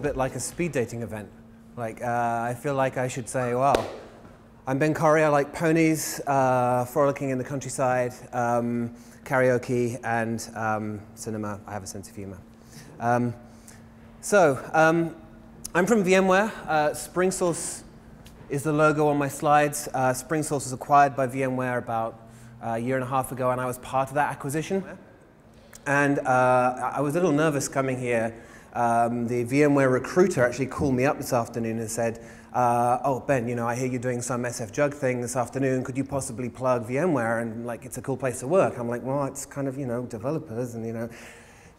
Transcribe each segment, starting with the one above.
bit like a speed dating event. Like, uh, I feel like I should say, well, I'm Ben Corrie, I like ponies, uh, frolicking in the countryside, um, karaoke, and um, cinema. I have a sense of humor. Um, so, um, I'm from VMware. Uh, SpringSource is the logo on my slides. Uh, SpringSource was acquired by VMware about a year and a half ago, and I was part of that acquisition. And uh, I was a little nervous coming here. Um, the VMware recruiter actually called me up this afternoon and said, uh, oh, Ben, you know, I hear you're doing some SFJUG thing this afternoon. Could you possibly plug VMware? And like, it's a cool place to work. I'm like, well, it's kind of, you know, developers and, you know.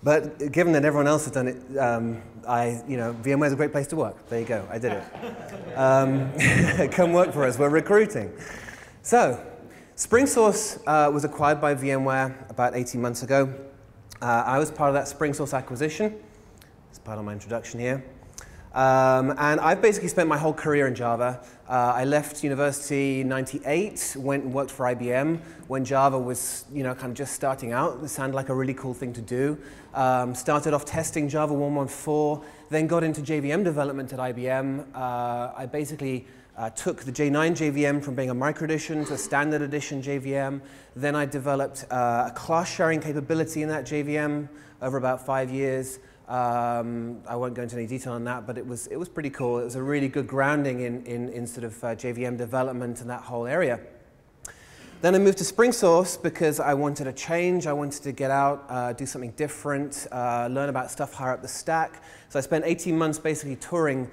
But given that everyone else has done it, um, I, you know, VMware is a great place to work. There you go, I did it. um, come work for us, we're recruiting. So, SpringSource uh, was acquired by VMware about 18 months ago. Uh, I was part of that SpringSource acquisition. Part of my introduction here. Um, and I've basically spent my whole career in Java. Uh, I left university in 98, went and worked for IBM when Java was, you know, kind of just starting out. It sounded like a really cool thing to do. Um, started off testing Java 114, then got into JVM development at IBM. Uh, I basically uh, took the J9 JVM from being a micro edition to a standard edition JVM. Then I developed uh, a class sharing capability in that JVM over about five years. Um, I won't go into any detail on that, but it was, it was pretty cool. It was a really good grounding in, in, in sort of uh, JVM development and that whole area. Then I moved to SpringSource because I wanted a change. I wanted to get out, uh, do something different, uh, learn about stuff higher up the stack. So I spent 18 months basically touring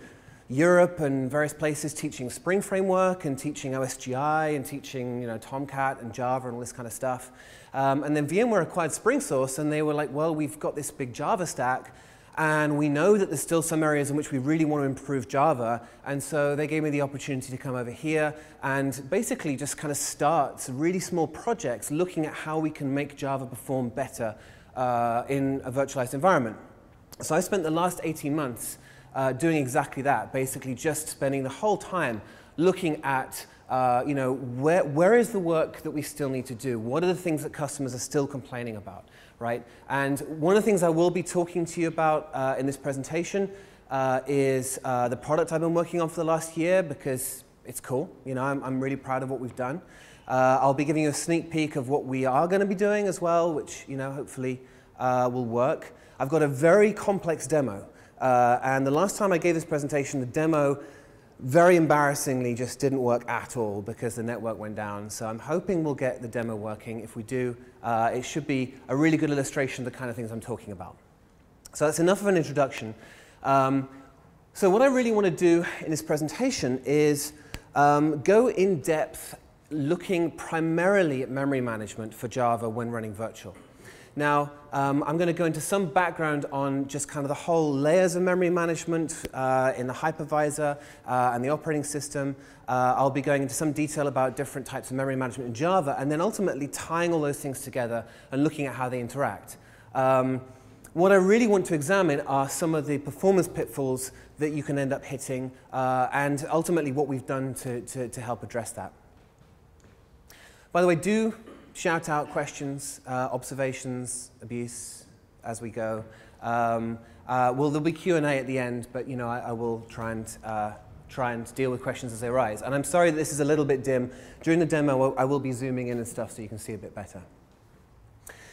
Europe and various places teaching Spring Framework and teaching OSGI and teaching you know, Tomcat and Java and all this kind of stuff. Um, and then VMware acquired SpringSource and they were like, well, we've got this big Java stack and we know that there's still some areas in which we really want to improve Java. And so they gave me the opportunity to come over here and basically just kind of start some really small projects looking at how we can make Java perform better uh, in a virtualized environment. So I spent the last 18 months uh, doing exactly that, basically just spending the whole time looking at uh, you know, where, where is the work that we still need to do? What are the things that customers are still complaining about? Right? And one of the things I will be talking to you about uh, in this presentation uh, is uh, the product I've been working on for the last year because it's cool. You know, I'm, I'm really proud of what we've done. Uh, I'll be giving you a sneak peek of what we are going to be doing as well, which, you know, hopefully uh, will work. I've got a very complex demo. Uh, and the last time I gave this presentation, the demo very embarrassingly just didn't work at all because the network went down. So I'm hoping we'll get the demo working. If we do, uh, it should be a really good illustration of the kind of things I'm talking about. So that's enough of an introduction. Um, so what I really want to do in this presentation is um, go in depth looking primarily at memory management for Java when running virtual. Now, um, I'm going to go into some background on just kind of the whole layers of memory management uh, in the hypervisor uh, and the operating system. Uh, I'll be going into some detail about different types of memory management in Java, and then ultimately tying all those things together and looking at how they interact. Um, what I really want to examine are some of the performance pitfalls that you can end up hitting, uh, and ultimately what we've done to, to, to help address that. By the way, do shout out questions, uh, observations, abuse as we go. Um, uh, well, there'll be Q&A at the end, but you know, I, I will try and, uh, try and deal with questions as they arise. And I'm sorry that this is a little bit dim. During the demo, I will be zooming in and stuff so you can see a bit better.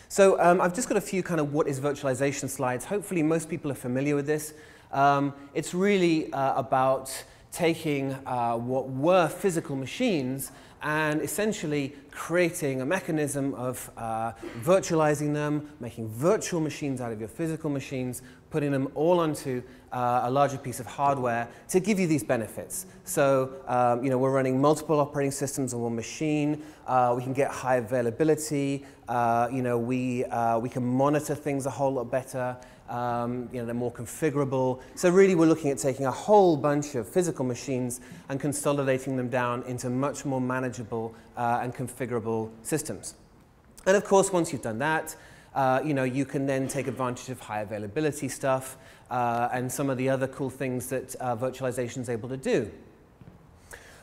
So um, I've just got a few kind of what is virtualization slides. Hopefully most people are familiar with this. Um, it's really uh, about taking uh, what were physical machines and essentially creating a mechanism of uh, virtualizing them, making virtual machines out of your physical machines, putting them all onto uh, a larger piece of hardware to give you these benefits. So, um, you know, we're running multiple operating systems on one machine. Uh, we can get high availability. Uh, you know, we, uh, we can monitor things a whole lot better. Um, you know, they're more configurable. So really we're looking at taking a whole bunch of physical machines and consolidating them down into much more manageable uh, and configurable systems. And of course, once you've done that, uh, you know, you can then take advantage of high availability stuff uh, and some of the other cool things that uh, virtualization is able to do.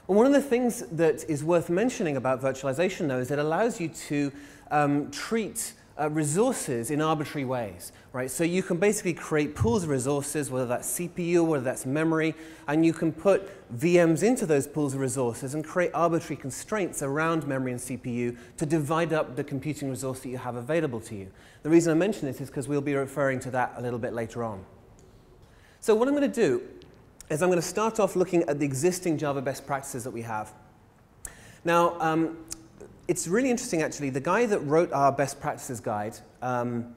Well, one of the things that is worth mentioning about virtualization, though, is it allows you to um, treat uh, resources in arbitrary ways, right? So you can basically create pools of resources, whether that's CPU, whether that's memory, and you can put VMs into those pools of resources and create arbitrary constraints around memory and CPU to divide up the computing resource that you have available to you. The reason I mention this is because we'll be referring to that a little bit later on. So what I'm going to do is I'm going to start off looking at the existing Java best practices that we have. Now, um, it's really interesting, actually. The guy that wrote our best practices guide, um,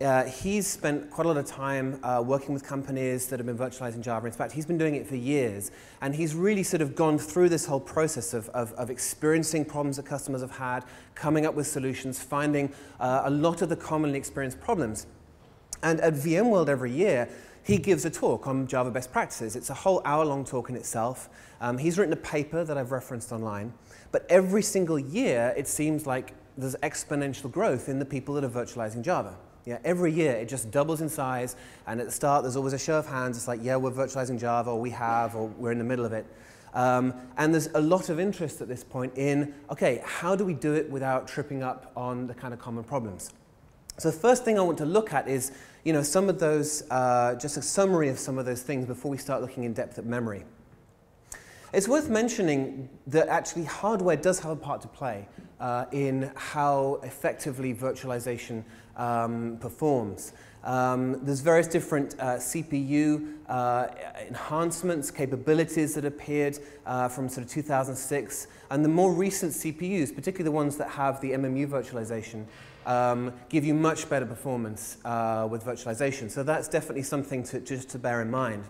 uh, he's spent quite a lot of time uh, working with companies that have been virtualizing Java. In fact, he's been doing it for years. And he's really sort of gone through this whole process of, of, of experiencing problems that customers have had, coming up with solutions, finding uh, a lot of the commonly experienced problems. And at VMworld every year, he gives a talk on Java best practices. It's a whole hour-long talk in itself. Um, he's written a paper that I've referenced online. But every single year, it seems like there's exponential growth in the people that are virtualizing Java. Yeah, every year it just doubles in size, and at the start there's always a show of hands. It's like, yeah, we're virtualizing Java, or we have, or we're in the middle of it. Um, and there's a lot of interest at this point in, okay, how do we do it without tripping up on the kind of common problems? So the first thing I want to look at is, you know, some of those, uh, just a summary of some of those things before we start looking in depth at memory. It's worth mentioning that actually hardware does have a part to play uh, in how effectively virtualization um, performs. Um, there's various different uh, CPU uh, enhancements, capabilities that appeared uh, from sort of 2006, and the more recent CPUs, particularly the ones that have the MMU virtualization, um, give you much better performance uh, with virtualization. So that's definitely something to, just to bear in mind.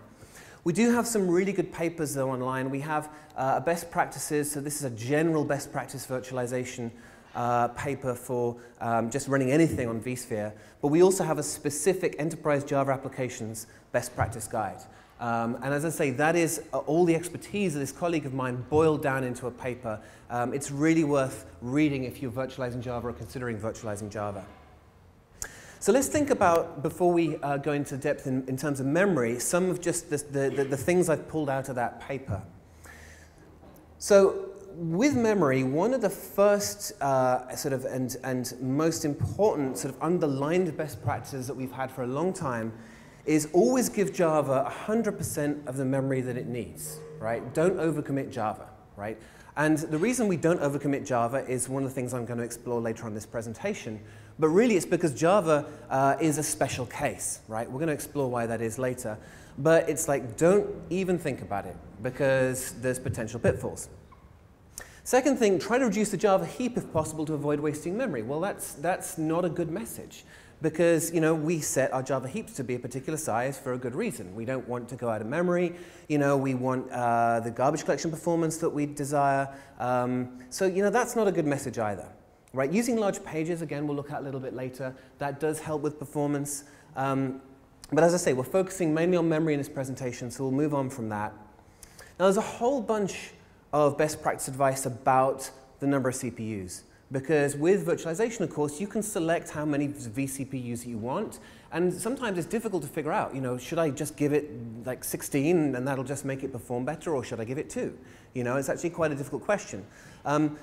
We do have some really good papers though online. We have uh, best practices, so this is a general best practice virtualization uh, paper for um, just running anything on vSphere. But we also have a specific enterprise Java applications best practice guide. Um, and as I say, that is uh, all the expertise of this colleague of mine boiled down into a paper. Um, it's really worth reading if you're virtualizing Java or considering virtualizing Java. So let's think about, before we uh, go into depth in, in, terms of memory, some of just the, the, the, things I've pulled out of that paper. So with memory, one of the first uh, sort of and, and most important sort of underlined best practices that we've had for a long time is always give Java 100% of the memory that it needs, right? Don't overcommit Java, right? And the reason we don't overcommit Java is one of the things I'm going to explore later on this presentation, but really, it's because Java uh, is a special case, right? We're going to explore why that is later. But it's like, don't even think about it, because there's potential pitfalls. Second thing, try to reduce the Java heap if possible to avoid wasting memory. Well, that's, that's not a good message because you know we set our Java heaps to be a particular size for a good reason. We don't want to go out of memory. You know we want uh, the garbage collection performance that we desire. Um, so you know that's not a good message either. Right, using large pages, again, we'll look at a little bit later. That does help with performance. Um, but as I say, we're focusing mainly on memory in this presentation, so we'll move on from that. Now, there's a whole bunch of best practice advice about the number of CPUs. Because with virtualization, of course, you can select how many vCPUs you want. And sometimes it's difficult to figure out, you know, should I just give it like 16 and that'll just make it perform better, or should I give it two? You know, it's actually quite a difficult question. Um,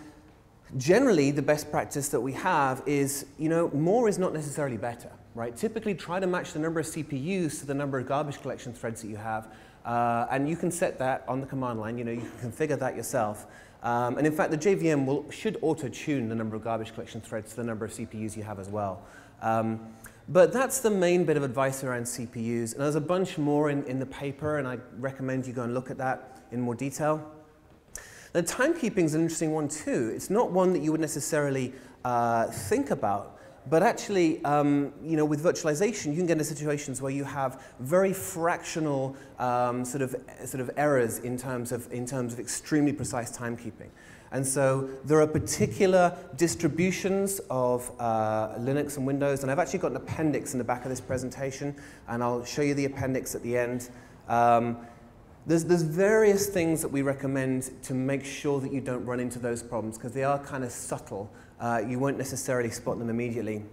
generally the best practice that we have is, you know, more is not necessarily better, right? Typically try to match the number of CPUs to the number of garbage collection threads that you have. Uh, and you can set that on the command line, you know, you can configure that yourself. Um, and in fact, the JVM will, should auto-tune the number of garbage collection threads to the number of CPUs you have as well. Um, but that's the main bit of advice around CPUs. And there's a bunch more in, in the paper, and I recommend you go and look at that in more detail. The timekeeping is an interesting one too. It's not one that you would necessarily uh, think about, but actually, um, you know, with virtualization, you can get into situations where you have very fractional um, sort of sort of errors in terms of in terms of extremely precise timekeeping. And so there are particular distributions of uh, Linux and Windows, and I've actually got an appendix in the back of this presentation, and I'll show you the appendix at the end. Um, there's, there's various things that we recommend to make sure that you don't run into those problems because they are kind of subtle. Uh, you won't necessarily spot them immediately.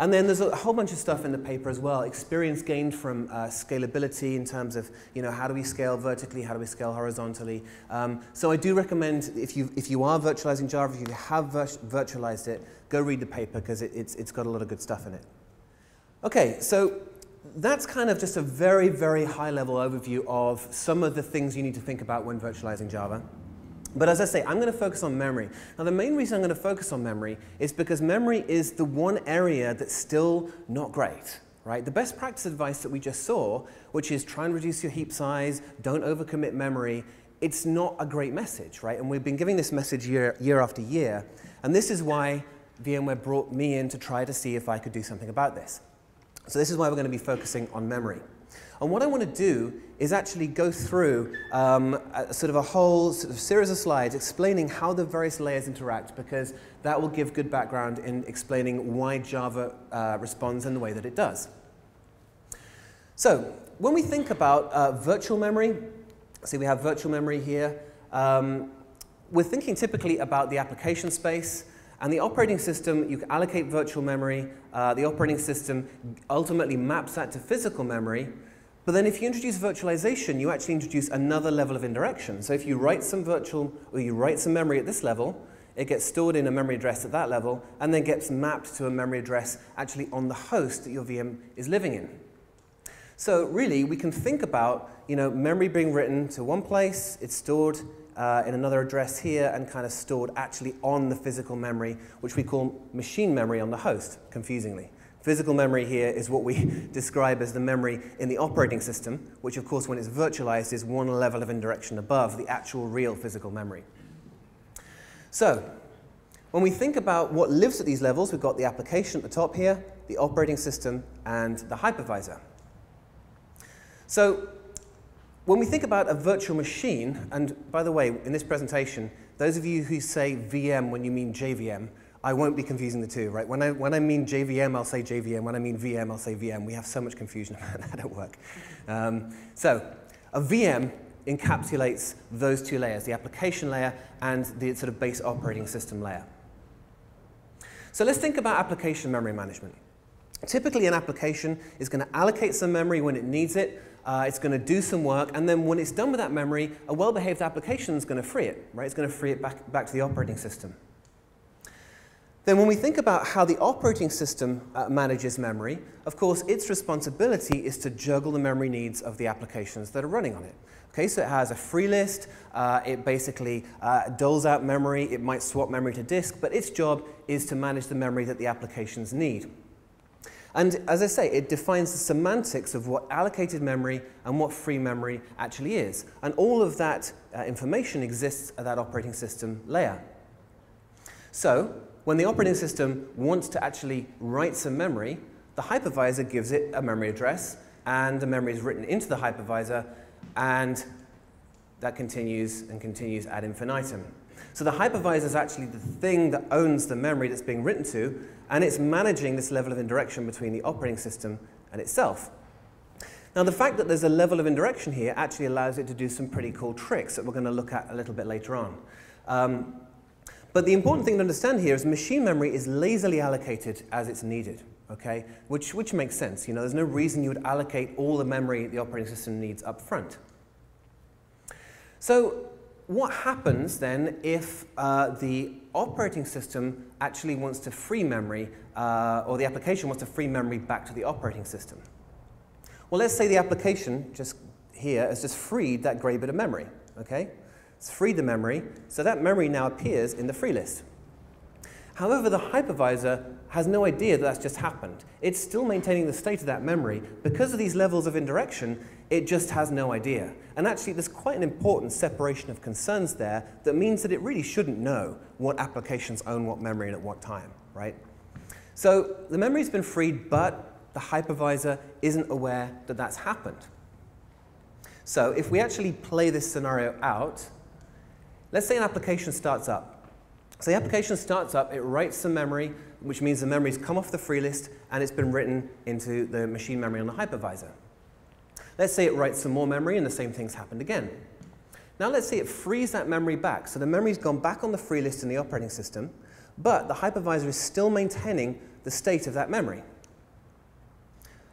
And then there's a whole bunch of stuff in the paper as well. Experience gained from uh, scalability in terms of, you know, how do we scale vertically, how do we scale horizontally. Um, so I do recommend if you, if you are virtualizing Java, if you have vir virtualized it, go read the paper because it, it's, it's got a lot of good stuff in it. Okay, so that's kind of just a very, very high level overview of some of the things you need to think about when virtualizing Java. But as I say, I'm going to focus on memory. Now, the main reason I'm going to focus on memory is because memory is the one area that's still not great. Right? The best practice advice that we just saw, which is try and reduce your heap size, don't overcommit memory, it's not a great message, right? And we've been giving this message year, year after year. And this is why VMware brought me in to try to see if I could do something about this. So this is why we're going to be focusing on memory. And what I want to do is actually go through um, a, sort of a whole sort of series of slides explaining how the various layers interact because that will give good background in explaining why Java uh, responds in the way that it does. So when we think about uh, virtual memory, see we have virtual memory here, um, we're thinking typically about the application space, and the operating system, you allocate virtual memory. Uh, the operating system ultimately maps that to physical memory. But then if you introduce virtualization, you actually introduce another level of indirection. So if you write some virtual, or you write some memory at this level, it gets stored in a memory address at that level, and then gets mapped to a memory address actually on the host that your VM is living in. So really, we can think about you know, memory being written to one place, it's stored uh, in another address here, and kind of stored actually on the physical memory, which we call machine memory on the host, confusingly. Physical memory here is what we describe as the memory in the operating system, which of course when it's virtualized is one level of indirection above the actual real physical memory. So, when we think about what lives at these levels, we've got the application at the top here, the operating system, and the hypervisor. So, when we think about a virtual machine, and by the way, in this presentation, those of you who say VM when you mean JVM, I won't be confusing the two, right? When I, when I mean JVM, I'll say JVM. When I mean VM, I'll say VM. We have so much confusion about that at work. Um, so a VM encapsulates those two layers, the application layer and the sort of base operating system layer. So let's think about application memory management. Typically, an application is going to allocate some memory when it needs it. Uh, it's going to do some work, and then when it's done with that memory, a well-behaved application is going to free it, right? It's going to free it back, back to the operating system. Then when we think about how the operating system uh, manages memory, of course, its responsibility is to juggle the memory needs of the applications that are running on it. Okay, so it has a free list, uh, it basically uh, doles out memory, it might swap memory to disk, but its job is to manage the memory that the applications need. And as I say, it defines the semantics of what allocated memory and what free memory actually is. And all of that uh, information exists at that operating system layer. So when the operating system wants to actually write some memory, the hypervisor gives it a memory address, and the memory is written into the hypervisor, and that continues and continues ad infinitum. So the hypervisor is actually the thing that owns the memory that's being written to, and it's managing this level of indirection between the operating system and itself. Now, the fact that there's a level of indirection here actually allows it to do some pretty cool tricks that we're going to look at a little bit later on. Um, but the important thing to understand here is machine memory is lazily allocated as it's needed, okay? Which, which makes sense. You know, there's no reason you would allocate all the memory the operating system needs up front. So what happens then if uh, the operating system actually wants to free memory, uh, or the application wants to free memory back to the operating system? Well, let's say the application just here has just freed that gray bit of memory, okay? It's freed the memory, so that memory now appears in the free list. However, the hypervisor has no idea that that's just happened. It's still maintaining the state of that memory. Because of these levels of indirection, it just has no idea. And actually, there's quite an important separation of concerns there that means that it really shouldn't know what applications own what memory and at what time, right? So the memory's been freed, but the hypervisor isn't aware that that's happened. So if we actually play this scenario out, Let's say an application starts up. So the application starts up, it writes some memory, which means the memory's come off the free list and it's been written into the machine memory on the hypervisor. Let's say it writes some more memory and the same thing's happened again. Now let's say it frees that memory back. So the memory's gone back on the free list in the operating system, but the hypervisor is still maintaining the state of that memory.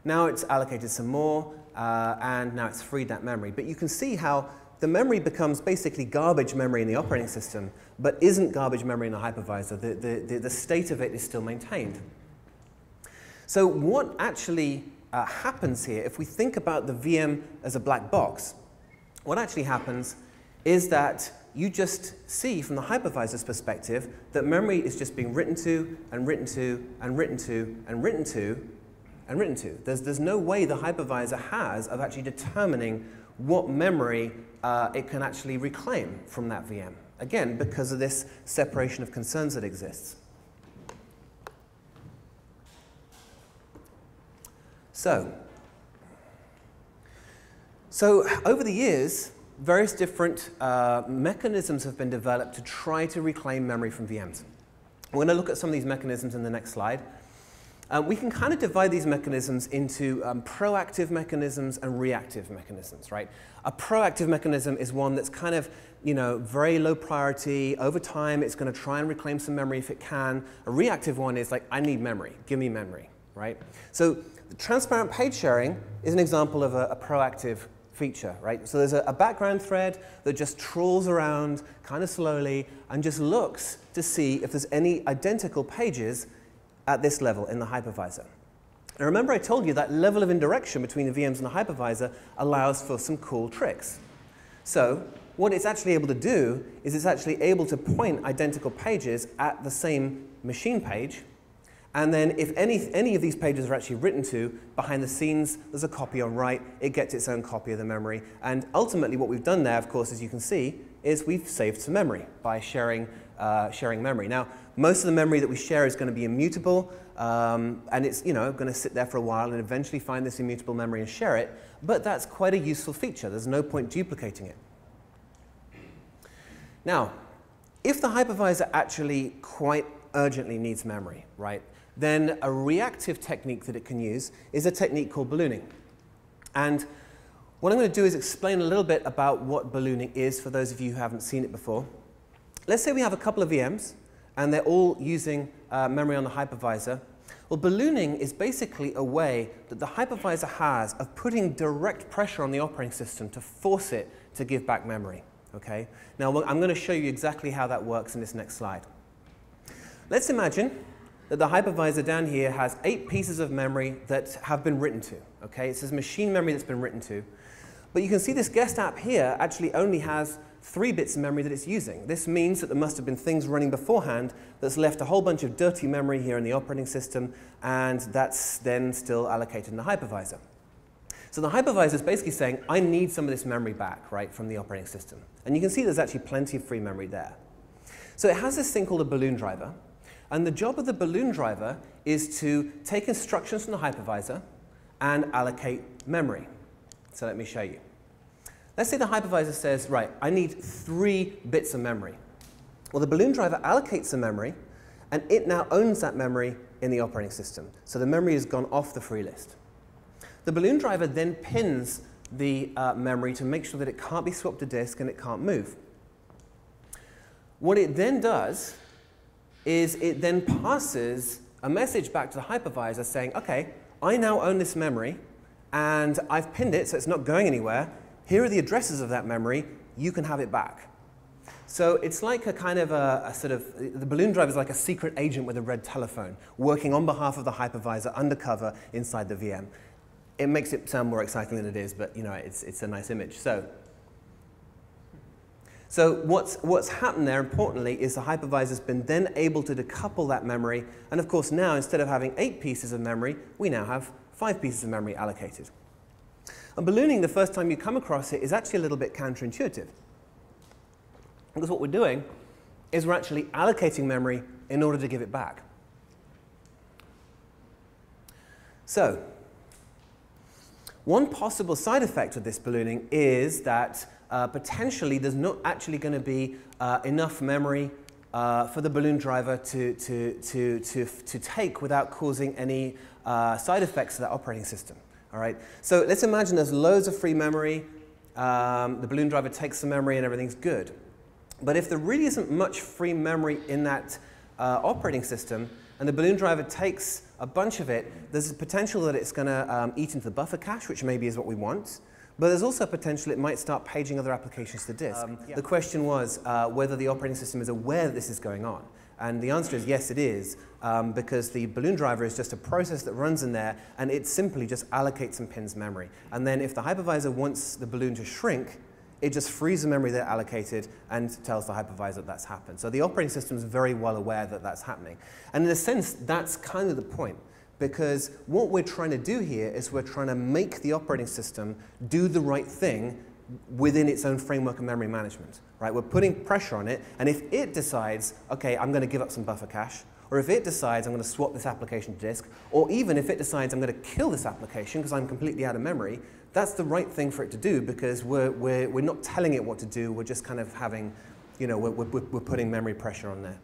Now it's allocated some more, uh, and now it's freed that memory. But you can see how the memory becomes basically garbage memory in the operating system, but isn't garbage memory in the hypervisor. The, the, the, the state of it is still maintained. So what actually uh, happens here, if we think about the VM as a black box, what actually happens is that you just see from the hypervisor's perspective that memory is just being written to and written to and written to and written to and written to. There's, there's no way the hypervisor has of actually determining what memory uh, it can actually reclaim from that VM. Again, because of this separation of concerns that exists. So, so over the years, various different uh, mechanisms have been developed to try to reclaim memory from VMs. We're going to look at some of these mechanisms in the next slide. Um, we can kind of divide these mechanisms into um, proactive mechanisms and reactive mechanisms, right? A proactive mechanism is one that's kind of, you know, very low priority. Over time, it's going to try and reclaim some memory if it can. A reactive one is like, I need memory. Give me memory, right? So transparent page sharing is an example of a, a proactive feature, right? So there's a, a, background thread that just trawls around kind of slowly and just looks to see if there's any identical pages at this level in the hypervisor. Now remember I told you that level of indirection between the VMs and the hypervisor allows for some cool tricks. So what it's actually able to do is it's actually able to point identical pages at the same machine page and then if any, any of these pages are actually written to, behind the scenes, there's a copy on write. It gets its own copy of the memory. And ultimately, what we've done there, of course, as you can see, is we've saved some memory by sharing, uh, sharing memory. Now, most of the memory that we share is going to be immutable, um, and it's you know, going to sit there for a while and eventually find this immutable memory and share it. But that's quite a useful feature. There's no point duplicating it. Now, if the hypervisor actually quite urgently needs memory, right? Then a reactive technique that it can use is a technique called ballooning. And what I'm going to do is explain a little bit about what ballooning is for those of you who haven't seen it before. Let's say we have a couple of VMs and they're all using uh, memory on the hypervisor. Well, ballooning is basically a way that the hypervisor has of putting direct pressure on the operating system to force it to give back memory. Okay? Now, I'm going to show you exactly how that works in this next slide. Let's imagine that the hypervisor down here has eight pieces of memory that have been written to. Okay, it says machine memory that's been written to. But you can see this guest app here actually only has three bits of memory that it's using. This means that there must have been things running beforehand that's left a whole bunch of dirty memory here in the operating system, and that's then still allocated in the hypervisor. So the hypervisor is basically saying, I need some of this memory back, right, from the operating system. And you can see there's actually plenty of free memory there. So it has this thing called a balloon driver, and the job of the balloon driver is to take instructions from the hypervisor and allocate memory. So let me show you. Let's say the hypervisor says, right, I need three bits of memory. Well, the balloon driver allocates the memory, and it now owns that memory in the operating system. So the memory has gone off the free list. The balloon driver then pins the uh, memory to make sure that it can't be swapped to disk and it can't move. What it then does is it then passes a message back to the hypervisor saying, okay, I now own this memory and I've pinned it so it's not going anywhere. Here are the addresses of that memory. You can have it back. So it's like a kind of a, a, sort of, the balloon driver is like a secret agent with a red telephone working on behalf of the hypervisor undercover inside the VM. It makes it sound more exciting than it is, but you know, it's, it's a nice image. So so what's, what's happened there, importantly, is the hypervisor's been then able to decouple that memory. And of course, now, instead of having eight pieces of memory, we now have five pieces of memory allocated. And ballooning, the first time you come across it, is actually a little bit counterintuitive. Because what we're doing is we're actually allocating memory in order to give it back. So, one possible side effect of this ballooning is that uh, potentially there's not actually going to be uh, enough memory uh, for the balloon driver to, to, to, to, to take without causing any uh, side effects to that operating system. All right? So let's imagine there's loads of free memory. Um, the balloon driver takes the memory and everything's good. But if there really isn't much free memory in that uh, operating system, and the balloon driver takes a bunch of it, there's a potential that it's going to um, eat into the buffer cache, which maybe is what we want. But there's also a potential it might start paging other applications to disk. Um, yeah. The question was uh, whether the operating system is aware that this is going on. And the answer is yes, it is, um, because the balloon driver is just a process that runs in there, and it simply just allocates some pins memory. And then if the hypervisor wants the balloon to shrink, it just frees the memory that allocated and tells the hypervisor that that's happened. So the operating system is very well aware that that's happening. And in a sense, that's kind of the point. Because what we're trying to do here is we're trying to make the operating system do the right thing within its own framework of memory management. Right? We're putting pressure on it, and if it decides, okay, I'm going to give up some buffer cache, or if it decides I'm going to swap this application to disk, or even if it decides I'm going to kill this application because I'm completely out of memory, that's the right thing for it to do because we're, we're, we're not telling it what to do, we're just kind of having, you know, we're, we're, we're putting memory pressure on there,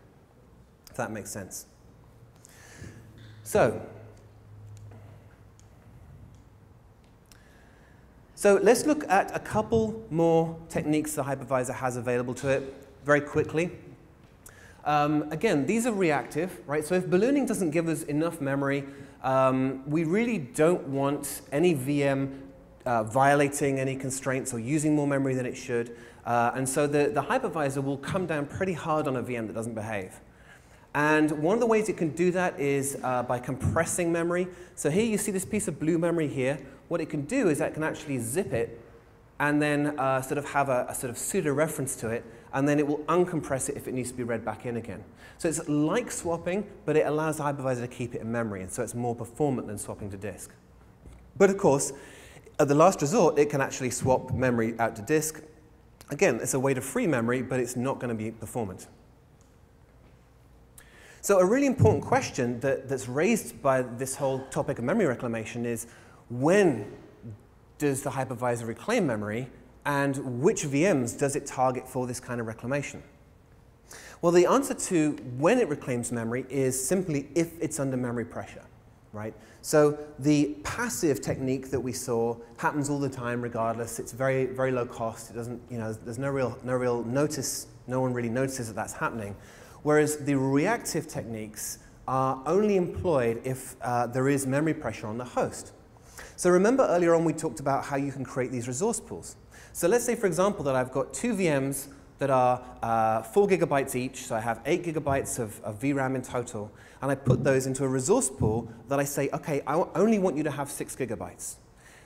if that makes sense. So, So let's look at a couple more techniques the hypervisor has available to it very quickly. Um, again, these are reactive, right? So if ballooning doesn't give us enough memory, um, we really don't want any VM uh, violating any constraints or using more memory than it should. Uh, and so the, the hypervisor will come down pretty hard on a VM that doesn't behave. And one of the ways it can do that is uh, by compressing memory. So here you see this piece of blue memory here. What it can do is that it can actually zip it and then uh, sort of have a, a, sort of pseudo reference to it, and then it will uncompress it if it needs to be read back in again. So it's like swapping, but it allows the hypervisor to keep it in memory, and so it's more performant than swapping to disk. But of course, at the last resort, it can actually swap memory out to disk. Again, it's a way to free memory, but it's not going to be performant. So a really important question that, that's raised by this whole topic of memory reclamation is when does the hypervisor reclaim memory and which VMs does it target for this kind of reclamation? Well, the answer to when it reclaims memory is simply if it's under memory pressure, right? So the passive technique that we saw happens all the time regardless. It's very, very low cost. It doesn't, you know, there's no real, no real notice, no one really notices that that's happening. Whereas the reactive techniques are only employed if uh, there is memory pressure on the host. So remember earlier on we talked about how you can create these resource pools. So let's say, for example, that I've got two VMs that are uh, four gigabytes each, so I have eight gigabytes of, of, VRAM in total, and I put those into a resource pool that I say, okay, I only want you to have six gigabytes.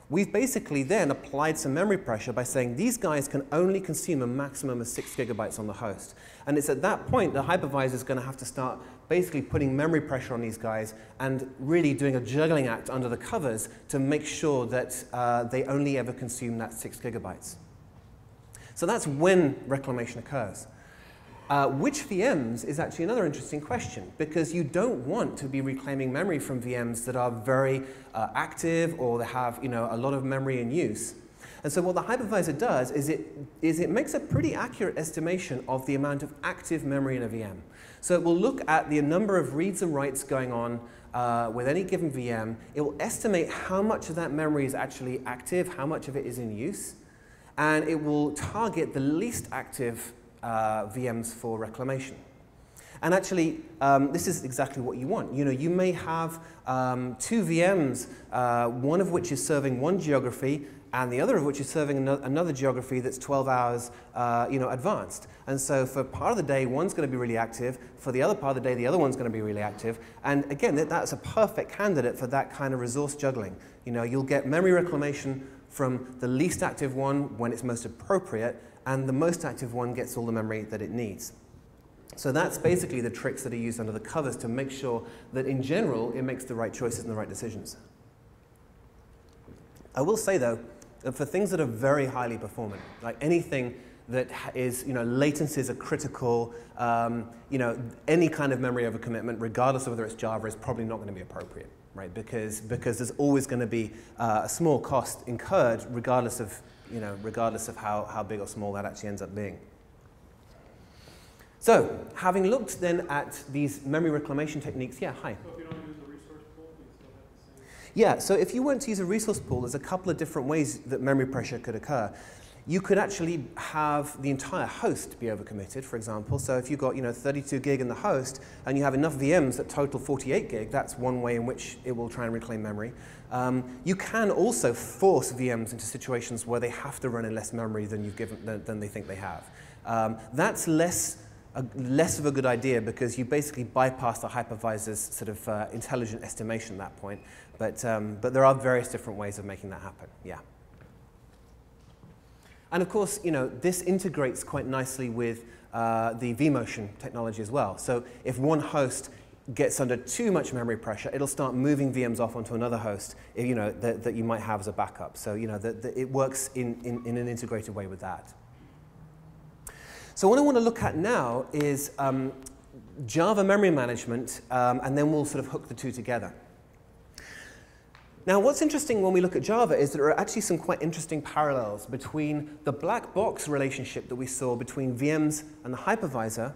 We've basically then applied some memory pressure by saying these guys can only consume a maximum of six gigabytes on the host. And it's at that point the hypervisor is going to have to start basically putting memory pressure on these guys and really doing a juggling act under the covers to make sure that uh, they only ever consume that six gigabytes. So that's when reclamation occurs. Uh, which VMs is actually another interesting question because you don't want to be reclaiming memory from VMs that are very uh, active or that have you know, a lot of memory in use. And so what the hypervisor does is it, is it makes a pretty accurate estimation of the amount of active memory in a VM. So it will look at the number of reads and writes going on uh, with any given VM. It will estimate how much of that memory is actually active, how much of it is in use, and it will target the least active uh, VMs for reclamation. And actually, um, this is exactly what you want. You know, you may have um, two VMs, uh, one of which is serving one geography, and the other of which is serving another geography that's 12 hours, uh, you know, advanced. And so for part of the day, one's going to be really active. For the other part of the day, the other one's going to be really active. And again, that's a perfect candidate for that kind of resource juggling. You know, you'll get memory reclamation from the least active one when it's most appropriate, and the most active one gets all the memory that it needs. So that's basically the tricks that are used under the covers to make sure that in general it makes the right choices and the right decisions. I will say though, that for things that are very highly performant, like anything that is, you know, latencies are critical, um, you know, any kind of memory over commitment, regardless of whether it's Java, is probably not going to be appropriate, right? Because, because there's always going to be uh, a small cost incurred regardless of you know, regardless of how, how big or small that actually ends up being. So, having looked then at these memory reclamation techniques, yeah, hi. So yeah, so if you weren't to use a resource pool, there's a couple of different ways that memory pressure could occur. you could actually have the entire host be overcommitted, for example. So if you've got you know, 32 gig in the host and you have enough VMs that total 48 gig, that's one way in which it will try and reclaim memory. Um, you can also force VMs into situations where they have to run in less memory than, you've given, than, than they think they have. Um, that's less, a, less of a good idea because you basically bypass the hypervisor's sort of uh, intelligent estimation at that point. But, um, but there are various different ways of making that happen, yeah. And of course, you know, this integrates quite nicely with uh, the vMotion technology as well. So if one host gets under too much memory pressure, it'll start moving VMs off onto another host you know, that, that you might have as a backup. So you know, the, the, it works in, in, in, an integrated way with that. So what I want to look at now is um, Java memory management, um, and then we'll sort of hook the two together. Now, what's interesting when we look at Java is that there are actually some quite interesting parallels between the black box relationship that we saw between VMs and the hypervisor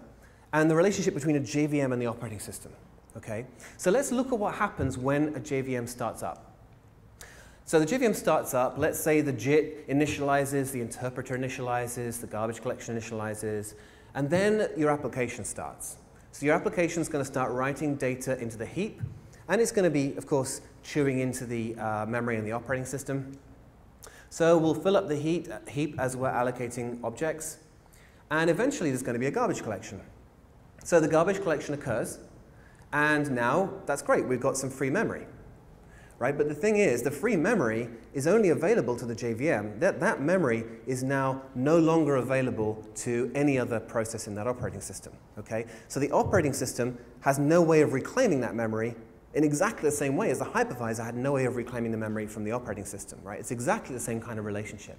and the relationship between a JVM and the operating system. Okay? So let's look at what happens when a JVM starts up. So the JVM starts up, let's say the JIT initializes, the interpreter initializes, the garbage collection initializes, and then your application starts. So your application is going to start writing data into the heap, and it's going to be, of course, chewing into the uh, memory in the operating system. So we'll fill up the heat, heap as we're allocating objects. And eventually there's going to be a garbage collection. So the garbage collection occurs. And now that's great. We've got some free memory. Right? But the thing is, the free memory is only available to the JVM. That, that memory is now no longer available to any other process in that operating system. Okay? So the operating system has no way of reclaiming that memory in exactly the same way as the hypervisor had no way of reclaiming the memory from the operating system, right? It's exactly the same kind of relationship.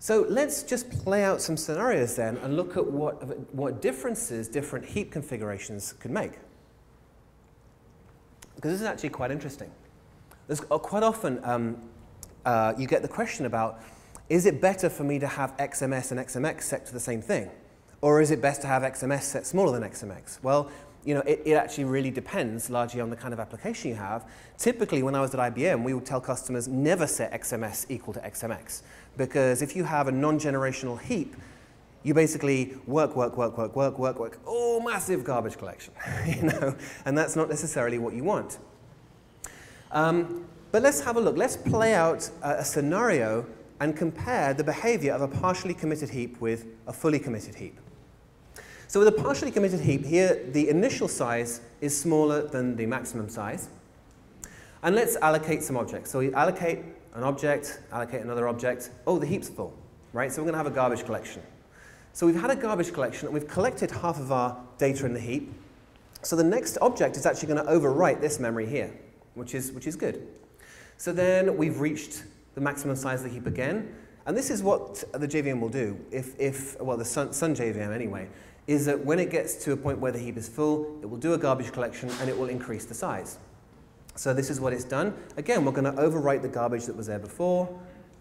So let's just play out some scenarios then and look at what, what differences different heap configurations could make. Because this is actually quite interesting. There's uh, quite often um, uh, you get the question about, is it better for me to have XMS and XMX set to the same thing? Or is it best to have XMS set smaller than XMX? Well, you know, it, it, actually really depends largely on the kind of application you have. Typically, when I was at IBM, we would tell customers never set XMS equal to XMX. Because if you have a non-generational heap, you basically work, work, work, work, work, work, work, oh, massive garbage collection, you know, and that's not necessarily what you want. Um, but let's have a look. Let's play out a, a scenario and compare the behavior of a partially committed heap with a fully committed heap. So with a partially committed heap, here the initial size is smaller than the maximum size. And let's allocate some objects. So we allocate an object, allocate another object. Oh, the heap's full, right? So we're going to have a garbage collection. So we've had a garbage collection, and we've collected half of our data in the heap. So the next object is actually going to overwrite this memory here, which is, which is good. So then we've reached the maximum size of the heap again. And this is what the JVM will do, if, if well, the Sun, Sun JVM anyway is that when it gets to a point where the heap is full, it will do a garbage collection and it will increase the size. So this is what it's done. Again, we're going to overwrite the garbage that was there before,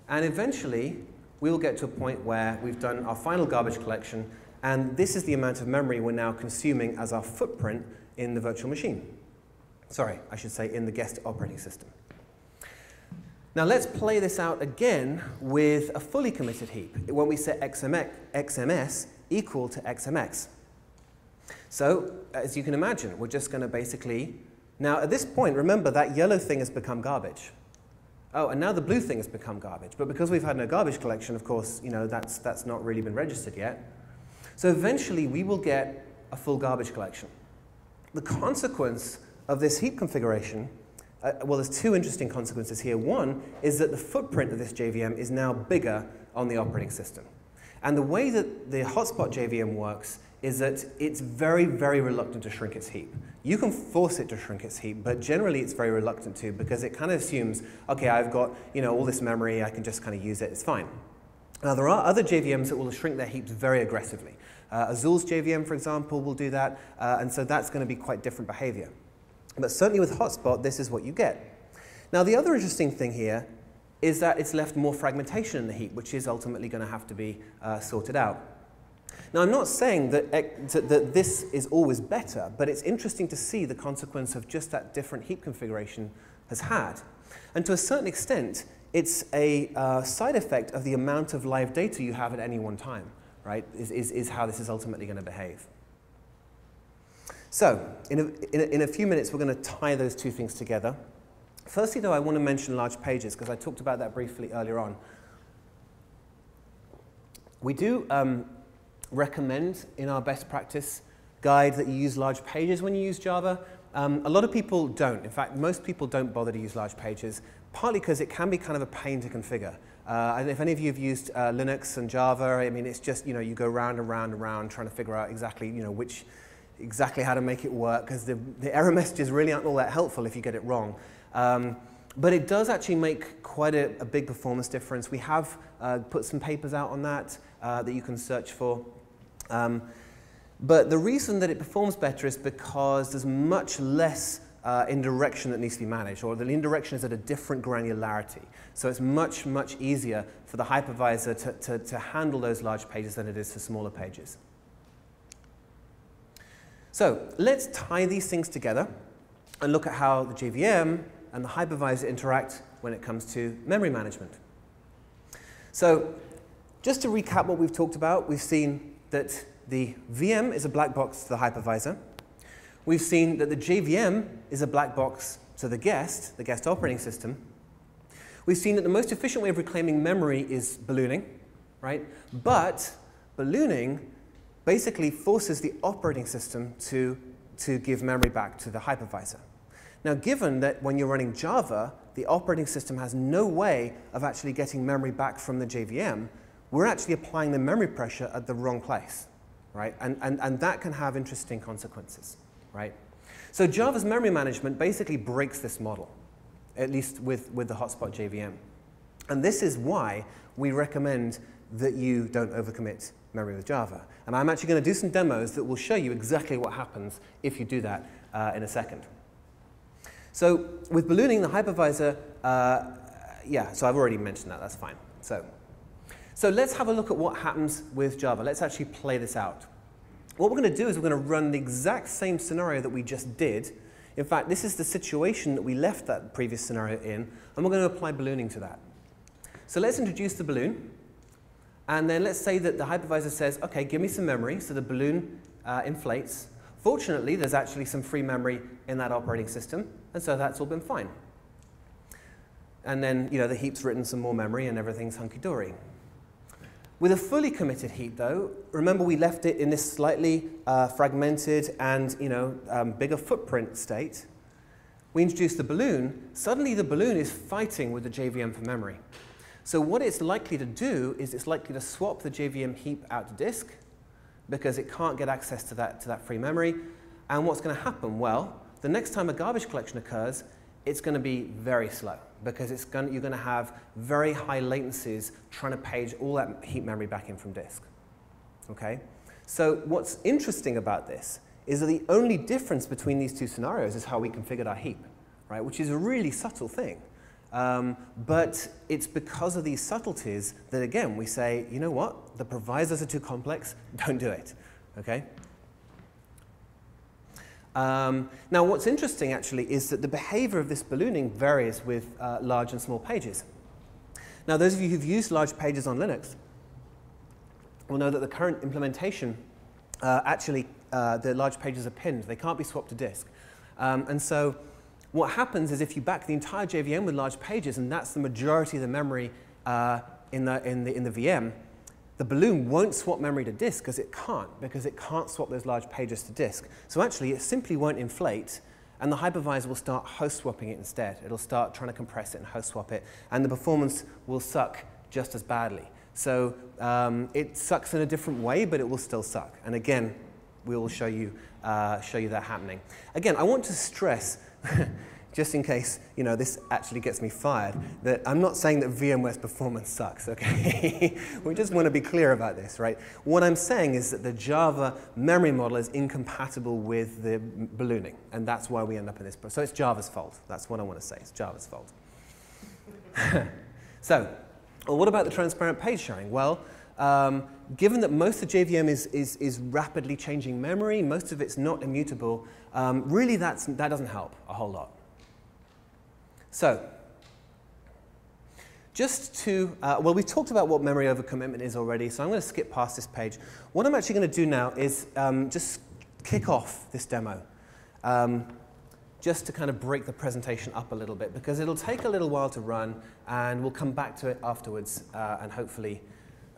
and eventually we'll get to a point where we've done our final garbage collection, and this is the amount of memory we're now consuming as our footprint in the virtual machine. Sorry, I should say in the guest operating system. Now let's play this out again with a fully committed heap. When we set XMS equal to XMX. So, as you can imagine, we're just going to basically... Now, at this point, remember that yellow thing has become garbage. Oh, and now the blue thing has become garbage. But because we've had no garbage collection, of course, you know, that's, that's not really been registered yet. So eventually, we will get a full garbage collection. The consequence of this heap configuration, uh, well, there's two interesting consequences here. One is that the footprint of this JVM is now bigger on the operating system. And the way that the hotspot JVM works is that it's very, very reluctant to shrink its heap. You can force it to shrink its heap, but generally it's very reluctant to because it kind of assumes, okay, I've got you know, all this memory, I can just kind of use it, it's fine. Now, there are other JVMs that will shrink their heaps very aggressively. Uh, Azul's JVM, for example, will do that, uh, and so that's going to be quite different behavior. But certainly with Hotspot, this is what you get. Now, the other interesting thing here is that it's left more fragmentation in the heap, which is ultimately going to have to be uh, sorted out. Now, I'm not saying that, that this is always better, but it's interesting to see the consequence of just that different heap configuration has had. And to a certain extent, it's a uh, side effect of the amount of live data you have at any one time, right, is, is, is how this is ultimately going to behave. So, in a, in, a, in a few minutes, we're going to tie those two things together. Firstly, though, I want to mention large pages, because I talked about that briefly earlier on. We do um, recommend in our best practice guide that you use large pages when you use Java. Um, a lot of people don't. In fact, most people don't bother to use large pages, partly because it can be kind of a pain to configure. Uh, and if any of you have used uh, Linux and Java, I mean, it's just, you know, you go round and round and round trying to figure out exactly, you know, which, exactly how to make it work, because the, the error messages really aren't all that helpful if you get it wrong. Um, but it does actually make quite a, a big performance difference. We have uh, put some papers out on that uh, that you can search for. Um, but the reason that it performs better is because there's much less uh, indirection that needs to be managed, or the indirection is at a different granularity. So it's much, much easier for the hypervisor to, to, to handle those large pages than it is for smaller pages. So let's tie these things together and look at how the JVM and the hypervisor interact when it comes to memory management. So just to recap what we've talked about, we've seen that the VM is a black box to the hypervisor. We've seen that the JVM is a black box to the guest, the guest operating system. We've seen that the most efficient way of reclaiming memory is ballooning, right? But ballooning basically forces the operating system to, to give memory back to the hypervisor. Now, given that when you're running Java, the operating system has no way of actually getting memory back from the JVM, we're actually applying the memory pressure at the wrong place, right? And, and, and that can have interesting consequences, right? So Java's memory management basically breaks this model, at least with, with the hotspot JVM. And this is why we recommend that you don't overcommit memory with Java. And I'm actually going to do some demos that will show you exactly what happens if you do that uh, in a second. So with ballooning, the hypervisor, uh, yeah, so I've already mentioned that, that's fine. So, so let's have a look at what happens with Java. Let's actually play this out. What we're going to do is we're going to run the exact same scenario that we just did. In fact, this is the situation that we left that previous scenario in, and we're going to apply ballooning to that. So let's introduce the balloon, and then let's say that the hypervisor says, okay, give me some memory, so the balloon uh, inflates. Fortunately, there's actually some free memory in that operating system, and so that's all been fine. And then, you know, the heap's written some more memory and everything's hunky-dory. With a fully committed heap, though, remember we left it in this slightly uh, fragmented and, you know, um, bigger footprint state. We introduce the balloon. Suddenly, the balloon is fighting with the JVM for memory. So what it's likely to do is it's likely to swap the JVM heap out to disk because it can't get access to that, to that free memory. And what's going to happen? Well, the next time a garbage collection occurs, it's going to be very slow because it's going, you're going to have very high latencies trying to page all that heap memory back in from disk. Okay? So what's interesting about this is that the only difference between these two scenarios is how we configured our heap, right? Which is a really subtle thing. Um, but it's because of these subtleties that, again, we say, you know what? The provisos are too complex. Don't do it. Okay? Um, now, what's interesting, actually, is that the behavior of this ballooning varies with uh, large and small pages. Now, those of you who've used large pages on Linux will know that the current implementation, uh, actually, uh, the large pages are pinned. They can't be swapped to disk. Um, and so what happens is if you back the entire JVM with large pages, and that's the majority of the memory uh, in, the, in, the, in the VM, the balloon won't swap memory to disk because it can't, because it can't swap those large pages to disk. So actually, it simply won't inflate, and the hypervisor will start host swapping it instead. It'll start trying to compress it and host swap it, and the performance will suck just as badly. So um, it sucks in a different way, but it will still suck. And again, we will show you, uh, show you that happening. Again, I want to stress just in case you know this actually gets me fired, that I'm not saying that VMware's performance sucks, okay? we just want to be clear about this, right? What I'm saying is that the Java memory model is incompatible with the ballooning, and that's why we end up in this. So it's Java's fault. That's what I want to say. It's Java's fault. so, well, what about the transparent page sharing? Well, um, given that most of JVM is, is, is rapidly changing memory, most of it's not immutable, um, really that's, that doesn't help a whole lot. So, just to, uh, well, we talked about what memory overcommitment is already, so I'm going to skip past this page. What I'm actually going to do now is um, just kick off this demo, um, just to kind of break the presentation up a little bit, because it'll take a little while to run, and we'll come back to it afterwards, uh, and hopefully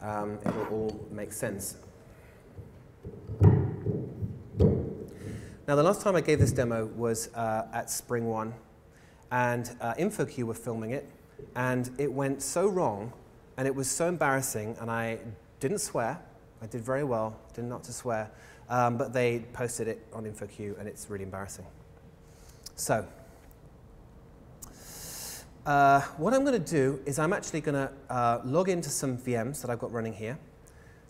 um, it will all make sense. Now, the last time I gave this demo was uh, at Spring One, and uh, InfoQ were filming it, and it went so wrong, and it was so embarrassing, and I didn't swear. I did very well, did not to swear, um, but they posted it on InfoQ, and it's really embarrassing. So, uh, what I'm going to do is I'm actually going to uh, log into some VMs that I've got running here.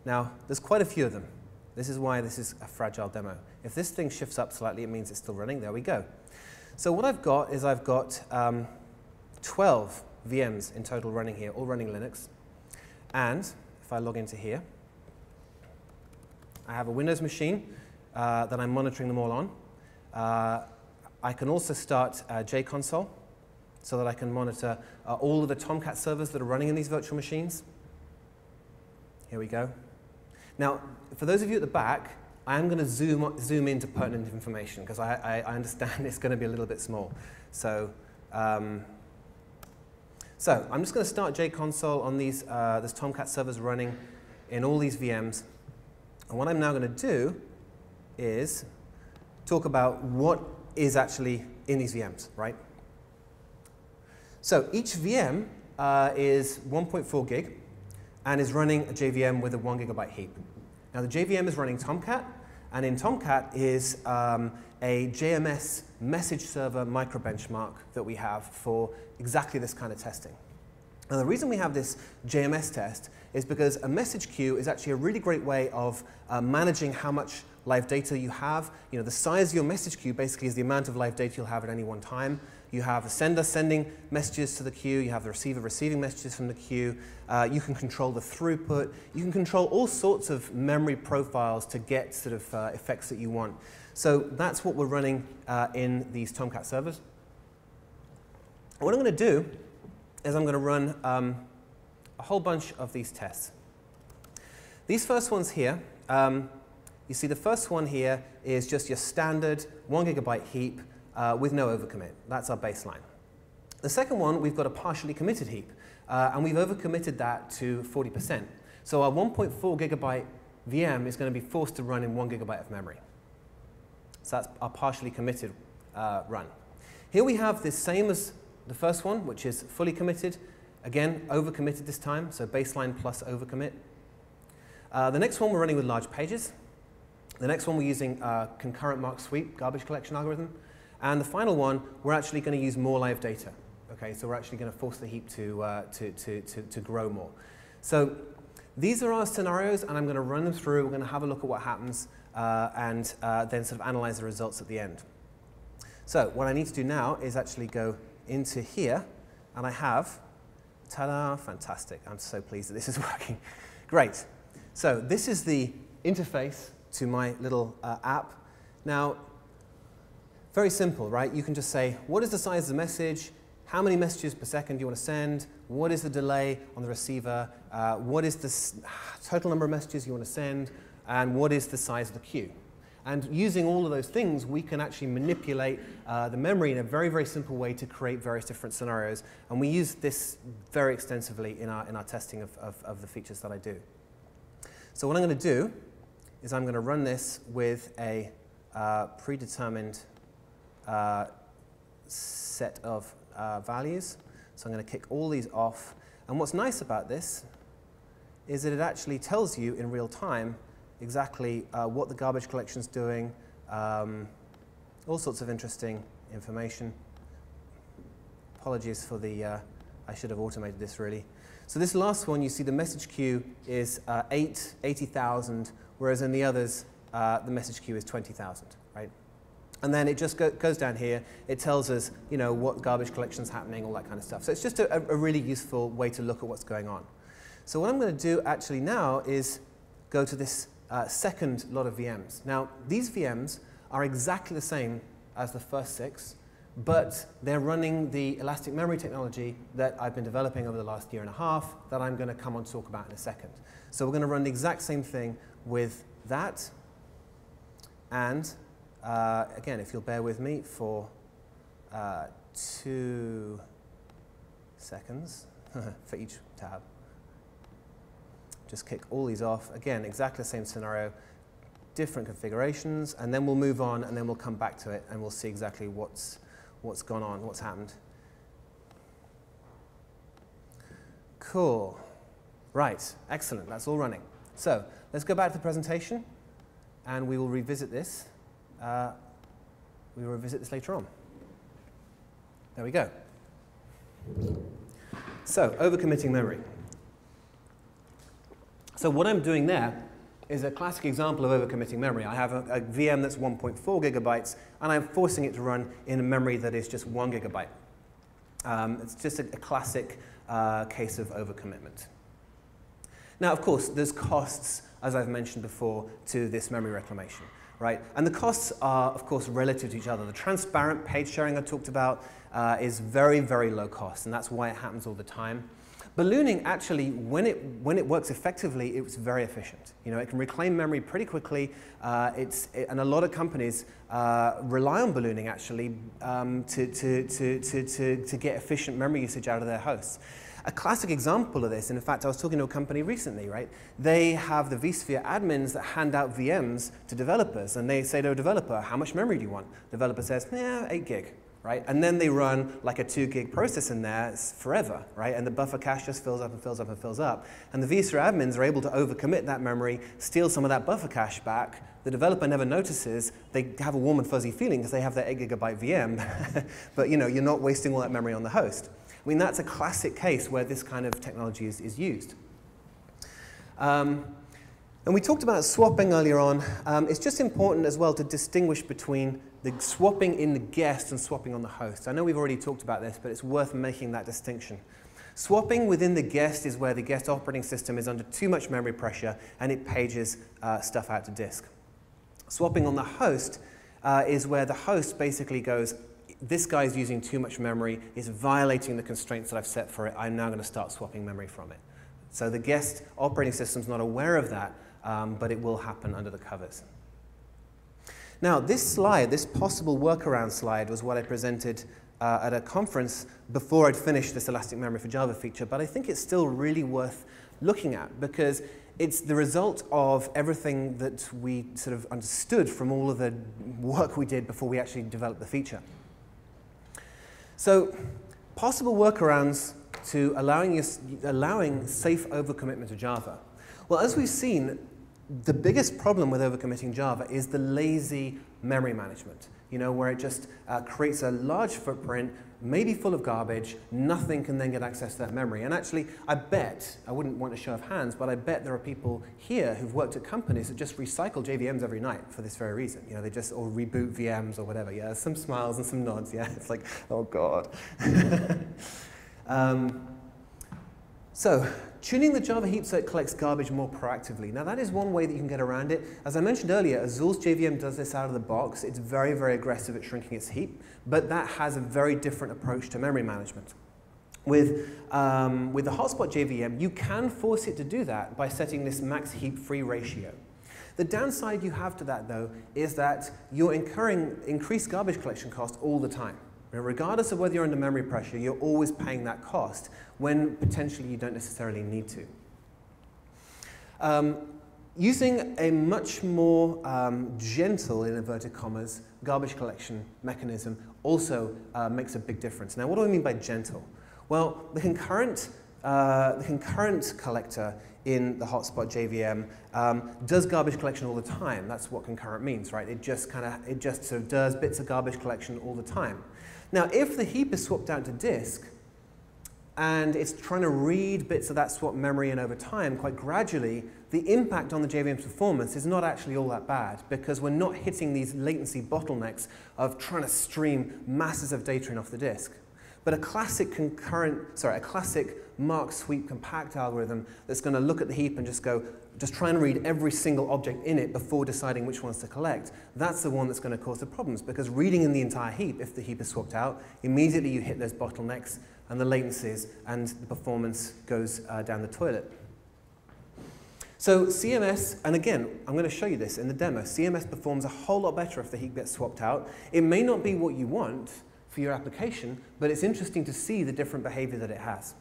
Now, there's quite a few of them. This is why this is a fragile demo. If this thing shifts up slightly, it means it's still running. There we go. So what I've got is I've got um, 12 VMs in total running here, all running Linux. And if I log into here, I have a Windows machine uh, that I'm monitoring them all on. Uh, I can also start uh, JConsole so that I can monitor uh, all of the Tomcat servers that are running in these virtual machines. Here we go. Now, for those of you at the back, I am going to zoom, zoom into pertinent information because I, I, I, understand it's going to be a little bit small. So, um, so I'm just going to start JConsole on these, uh, this Tomcat servers running in all these VMs. And what I'm now going to do is talk about what is actually in these VMs, right? So each VM uh, is 1.4 gig and is running a JVM with a one gigabyte heap. Now the JVM is running Tomcat, and in Tomcat is um, a JMS message server micro benchmark that we have for exactly this kind of testing. Now the reason we have this JMS test is because a message queue is actually a really great way of uh, managing how much live data you have. You know, the size of your message queue basically is the amount of live data you'll have at any one time. You have a sender sending messages to the queue. You have the receiver receiving messages from the queue. Uh, you can control the throughput. You can control all sorts of memory profiles to get sort of uh, effects that you want. So that's what we're running uh, in these Tomcat servers. What I'm going to do is I'm going to run um, a whole bunch of these tests. These first ones here, um, you see the first one here is just your standard one gigabyte heap uh, with no overcommit. That's our baseline. The second one, we've got a partially committed heap, uh, and we've overcommitted that to 40%. So our 1.4 gigabyte VM is going to be forced to run in one gigabyte of memory. So that's our partially committed uh, run. Here we have the same as the first one, which is fully committed. Again, overcommitted this time, so baseline plus overcommit. Uh, the next one we're running with large pages. The next one we're using uh, concurrent mark sweep garbage collection algorithm. And the final one, we're actually going to use more live data. Okay, so we're actually going to force the heap to, uh, to, to, to, to grow more. So these are our scenarios, and I'm going to run them through. We're going to have a look at what happens, uh, and uh, then sort of analyze the results at the end. So what I need to do now is actually go into here, and I have, ta-da, fantastic. I'm so pleased that this is working. Great. So this is the interface to my little uh, app. Now, very simple, right? You can just say, what is the size of the message? How many messages per second do you want to send? What is the delay on the receiver? Uh, what is the total number of messages you want to send? And what is the size of the queue? And using all of those things, we can actually manipulate uh, the memory in a very, very simple way to create various different scenarios. And we use this very extensively in our, in our testing of, of, of the features that I do. So what I'm going to do is I'm going to run this with a uh, predetermined uh, set of uh, values. So I'm going to kick all these off. And what's nice about this is that it actually tells you in real time exactly uh, what the garbage collection is doing, um, all sorts of interesting information. Apologies for the, uh, I should have automated this really. So this last one, you see the message queue is uh, 8, 80,000, whereas in the others, uh, the message queue is 20,000, right? And then it just go, goes down here. It tells us, you know, what garbage collection is happening, all that kind of stuff. So it's just a, a really useful way to look at what's going on. So what I'm going to do actually now is go to this uh, second lot of VMs. Now, these VMs are exactly the same as the first six, but they're running the elastic memory technology that I've been developing over the last year and a half that I'm going to come on talk about in a second. So we're going to run the exact same thing with that. And uh, again, if you'll bear with me for uh, two seconds for each tab. Just kick all these off. Again, exactly the same scenario, different configurations, and then we'll move on, and then we'll come back to it, and we'll see exactly what's, what's gone on, what's happened. Cool. Right, excellent, that's all running. So let's go back to the presentation, and we will revisit this. Uh, we will revisit this later on. There we go. So, overcommitting memory. So what I'm doing there is a classic example of overcommitting memory. I have a, a, VM that's 1.4 gigabytes, and I'm forcing it to run in a memory that is just one gigabyte. Um, it's just a, a classic uh, case of overcommitment. Now, of course, there's costs, as I've mentioned before, to this memory reclamation, right? And the costs are, of course, relative to each other. The transparent page sharing I talked about uh, is very, very low cost, and that's why it happens all the time. Ballooning actually, when it, when it works effectively, it's very efficient. You know, it can reclaim memory pretty quickly, uh, it's, it, and a lot of companies uh, rely on ballooning actually um, to, to, to, to, to, to get efficient memory usage out of their hosts. A classic example of this, and in fact, I was talking to a company recently, right? They have the vSphere admins that hand out VMs to developers, and they say to a developer, how much memory do you want? Developer says, yeah, 8 gig right? And then they run like a two gig process in there forever, right? And the buffer cache just fills up and fills up and fills up. And the vSphere admins are able to overcommit that memory, steal some of that buffer cache back. The developer never notices. They have a warm and fuzzy feeling because they have their 8 gigabyte VM. but you know, you're not wasting all that memory on the host. I mean, that's a classic case where this kind of technology is, is used. Um, and we talked about swapping earlier on. Um, it's just important as well to distinguish between the swapping in the guest and swapping on the host. I know we've already talked about this, but it's worth making that distinction. Swapping within the guest is where the guest operating system is under too much memory pressure and it pages uh, stuff out to disk. Swapping on the host uh, is where the host basically goes, this guy's using too much memory, it's violating the constraints that I've set for it, I'm now going to start swapping memory from it. So the guest operating system's not aware of that, um, but it will happen under the covers. Now, this slide, this possible workaround slide, was what I presented uh, at a conference before I'd finished this Elastic Memory for Java feature, but I think it's still really worth looking at because it's the result of everything that we sort of understood from all of the work we did before we actually developed the feature. So, possible workarounds to allowing, allowing safe overcommitment to Java. Well, as we've seen, the biggest problem with overcommitting Java is the lazy memory management, you know, where it just uh, creates a large footprint, maybe full of garbage, nothing can then get access to that memory. And actually, I bet, I wouldn't want a show of hands, but I bet there are people here who've worked at companies that just recycle JVMs every night for this very reason. You know, they just, or reboot VMs or whatever. Yeah, some smiles and some nods, yeah. It's like, oh God. um, so, Tuning the Java heap so it collects garbage more proactively. Now that is one way that you can get around it. As I mentioned earlier, Azul's JVM does this out of the box. It's very, very aggressive at shrinking its heap, but that has a very different approach to memory management. With, um, with the hotspot JVM, you can force it to do that by setting this max heap free ratio. The downside you have to that, though, is that you're incurring increased garbage collection costs all the time. Regardless of whether you're under memory pressure, you're always paying that cost when potentially you don't necessarily need to. Um, using a much more um, gentle, in inverted commas, garbage collection mechanism also uh, makes a big difference. Now, what do I mean by gentle? Well, the concurrent, uh, the concurrent collector in the hotspot JVM um, does garbage collection all the time. That's what concurrent means, right? It just kind of, it just sort of does bits of garbage collection all the time. Now, if the heap is swapped out to disk, and it's trying to read bits of that swap memory and over time, quite gradually, the impact on the JVM's performance is not actually all that bad because we're not hitting these latency bottlenecks of trying to stream masses of data in off the disk. But a classic concurrent, sorry, a classic mark sweep compact algorithm that's going to look at the heap and just go, just try and read every single object in it before deciding which ones to collect, that's the one that's going to cause the problems because reading in the entire heap, if the heap is swapped out, immediately you hit those bottlenecks and the latencies and the performance goes uh, down the toilet. So CMS, and again, I'm going to show you this in the demo, CMS performs a whole lot better if the heap gets swapped out. It may not be what you want for your application, but it's interesting to see the different behavior that it has.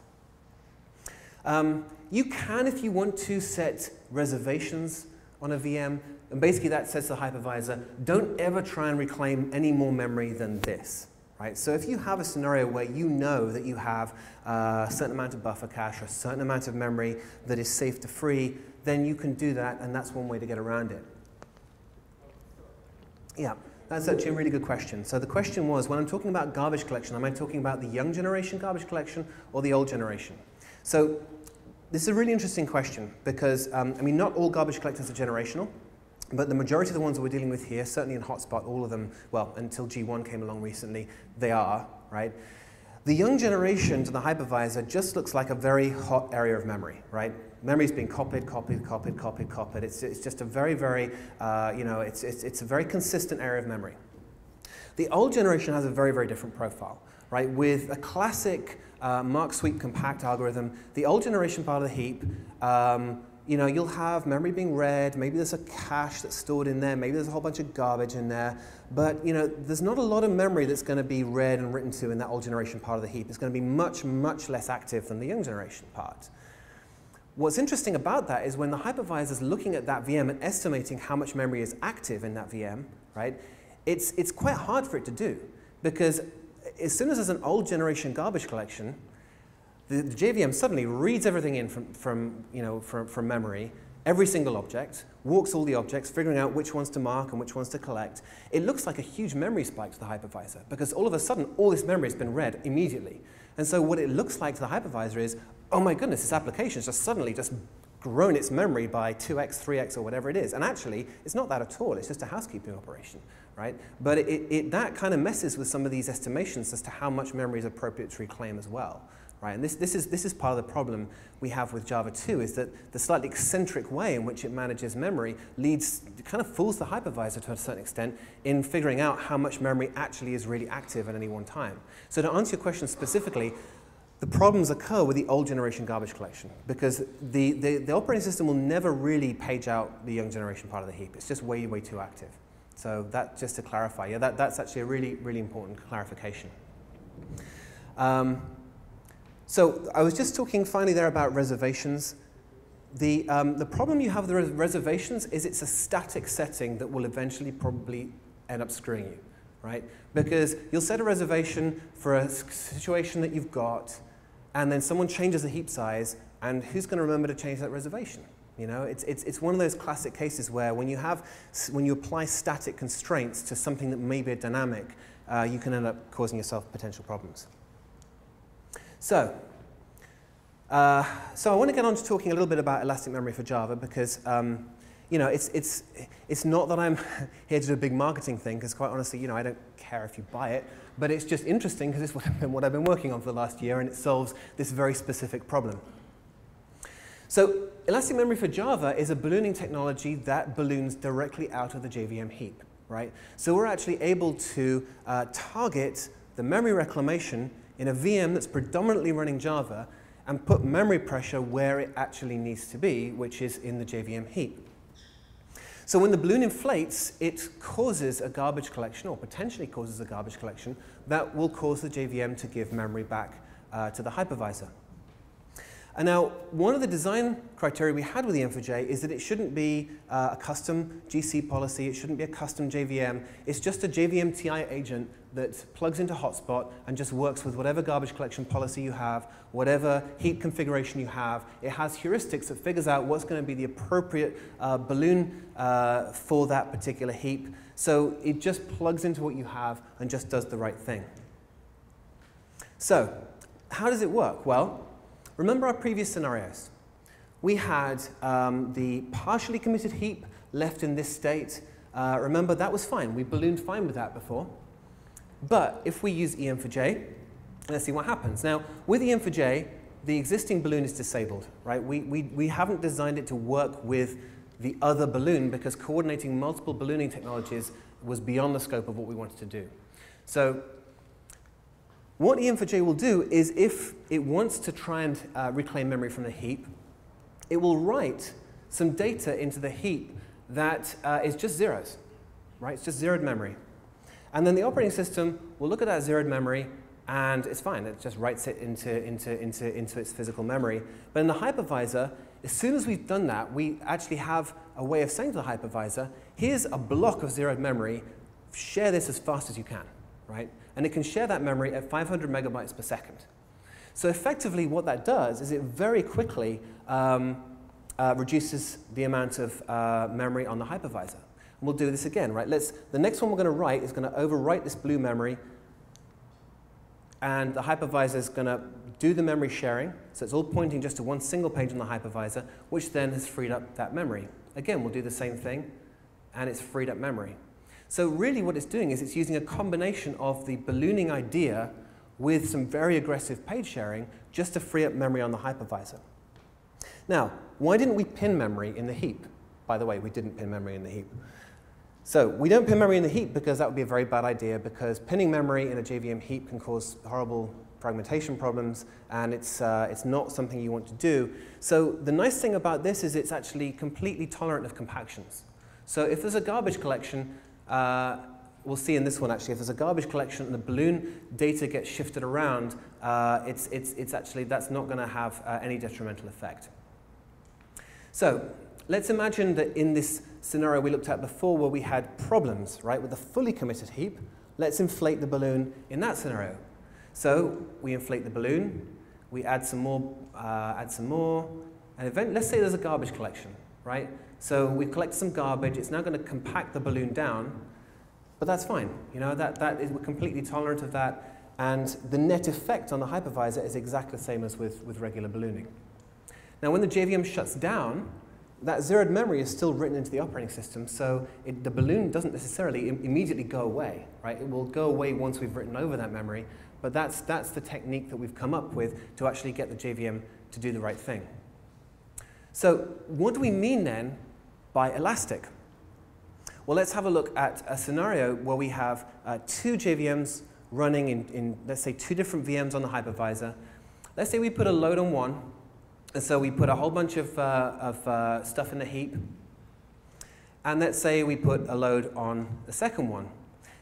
Um, you can, if you want to, set reservations on a VM, and basically that says to the hypervisor, don't ever try and reclaim any more memory than this. Right? So if you have a scenario where you know that you have a certain amount of buffer cache or a certain amount of memory that is safe to free, then you can do that, and that's one way to get around it. Yeah, that's actually a really good question. So the question was, when I'm talking about garbage collection, am I talking about the young generation garbage collection or the old generation? So this is a really interesting question because, um, I mean, not all garbage collectors are generational, but the majority of the ones that we're dealing with here, certainly in Hotspot, all of them, well, until G1 came along recently, they are, right? The young generation to the hypervisor just looks like a very hot area of memory, right? Memory's being copied, copied, copied, copied, copied. It's, it's just a very, very, uh, you know, it's, it's, it's a very consistent area of memory. The old generation has a very, very different profile, right? With a classic uh, mark sweep compact algorithm, the old generation part of the heap, um, you know, you'll have memory being read, maybe there's a cache that's stored in there, maybe there's a whole bunch of garbage in there, but you know, there's not a lot of memory that's going to be read and written to in that old generation part of the heap. It's going to be much, much less active than the young generation part. What's interesting about that is when the hypervisor is looking at that VM and estimating how much memory is active in that VM, right, it's, it's quite hard for it to do because as soon as there's an old generation garbage collection, the, the JVM suddenly reads everything in from, from, you know, from, from memory, every single object, walks all the objects, figuring out which ones to mark and which ones to collect. It looks like a huge memory spike to the hypervisor because all of a sudden all this memory has been read immediately. And so what it looks like to the hypervisor is, oh my goodness, this application has just suddenly just grown its memory by 2x, 3x, or whatever it is. And actually, it's not that at all. It's just a housekeeping operation right? But it, it, that kind of messes with some of these estimations as to how much memory is appropriate to reclaim as well. Right? And this, this, is, this is part of the problem we have with Java 2 is that the slightly eccentric way in which it manages memory leads, kind of fools the hypervisor to a certain extent in figuring out how much memory actually is really active at any one time. So to answer your question specifically, the problems occur with the old generation garbage collection because the, the, the operating system will never really page out the young generation part of the heap. It's just way, way too active. So that, just to clarify, yeah, that, that's actually a really, really important clarification. Um, so I was just talking finally there about reservations. The, um, the problem you have with res reservations is it's a static setting that will eventually probably end up screwing you, right? Because you'll set a reservation for a situation that you've got, and then someone changes the heap size, and who's going to remember to change that reservation? You know, it's, it's, it's one of those classic cases where when you, have, when you apply static constraints to something that may be a dynamic, uh, you can end up causing yourself potential problems. So, uh, so I want to get on to talking a little bit about elastic memory for Java because um, you know, it's, it's, it's not that I'm here to do a big marketing thing because quite honestly, you know, I don't care if you buy it, but it's just interesting because it's what I've, been, what I've been working on for the last year and it solves this very specific problem. So elastic memory for Java is a ballooning technology that balloons directly out of the JVM heap, right? So we're actually able to uh, target the memory reclamation in a VM that's predominantly running Java and put memory pressure where it actually needs to be, which is in the JVM heap. So when the balloon inflates, it causes a garbage collection, or potentially causes a garbage collection, that will cause the JVM to give memory back uh, to the hypervisor. And now, one of the design criteria we had with the EM4J is that it shouldn't be uh, a custom GC policy, it shouldn't be a custom JVM. It's just a JVM TI agent that plugs into Hotspot and just works with whatever garbage collection policy you have, whatever heap configuration you have. It has heuristics that figures out what's going to be the appropriate uh, balloon uh, for that particular heap. So it just plugs into what you have and just does the right thing. So, how does it work? Well, Remember our previous scenarios. We had um, the partially committed heap left in this state. Uh, remember, that was fine. We ballooned fine with that before. But if we use EM4J, Let's see what happens. Now, with EM4J, the existing balloon is disabled, right? We, we, we haven't designed it to work with the other balloon because coordinating multiple ballooning technologies was beyond the scope of what we wanted to do. So what EM4J will do is if it wants to try and uh, reclaim memory from the heap, it will write some data into the heap that uh, is just zeros, right? It's just zeroed memory. And then the operating system will look at that zeroed memory and it's fine. It just writes it into, into, into, into its physical memory. But in the hypervisor, as soon as we've done that, we actually have a way of saying to the hypervisor, here's a block of zeroed memory, share this as fast as you can, right? And it can share that memory at 500 megabytes per second. So effectively what that does is it very quickly um, uh, reduces the amount of uh, memory on the hypervisor. And we'll do this again, right? Let's, the next one we're going to write is going to overwrite this blue memory and the hypervisor is going to do the memory sharing. So it's all pointing just to one single page on the hypervisor, which then has freed up that memory. Again, we'll do the same thing, and it's freed up memory. So really what it's doing is it's using a combination of the ballooning idea with some very aggressive page sharing just to free up memory on the hypervisor. Now, why didn't we pin memory in the heap? By the way, we didn't pin memory in the heap. So we don't pin memory in the heap because that would be a very bad idea because pinning memory in a JVM heap can cause horrible fragmentation problems and it's, uh, it's not something you want to do. So the nice thing about this is it's actually completely tolerant of compactions. So if there's a garbage collection, uh, we'll see in this one actually, if there's a garbage collection and the balloon data gets shifted around, uh, it's, it's, it's actually, that's not going to have uh, any detrimental effect. So let's imagine that in this scenario we looked at before where we had problems, right, with a fully committed heap, let's inflate the balloon in that scenario. So we inflate the balloon, we add some more, uh, add some more, and event, let's say there's a garbage collection, right? So we collect some garbage, it's now going to compact the balloon down, but that's fine. You know, that, that is, we're completely tolerant of that, and the net effect on the hypervisor is exactly the same as with, with regular ballooning. Now, when the JVM shuts down, that zeroed memory is still written into the operating system, so it, the balloon doesn't necessarily Im immediately go away, right? It will go away once we've written over that memory, but that's, that's the technique that we've come up with to actually get the JVM to do the right thing. So what do we mean then by elastic? Well, let's have a look at a scenario where we have uh, two JVMs running in, in, let's say, two different VMs on the hypervisor. Let's say we put a load on one, and so we put a whole bunch of, uh, of uh, stuff in the heap. And let's say we put a load on the second one.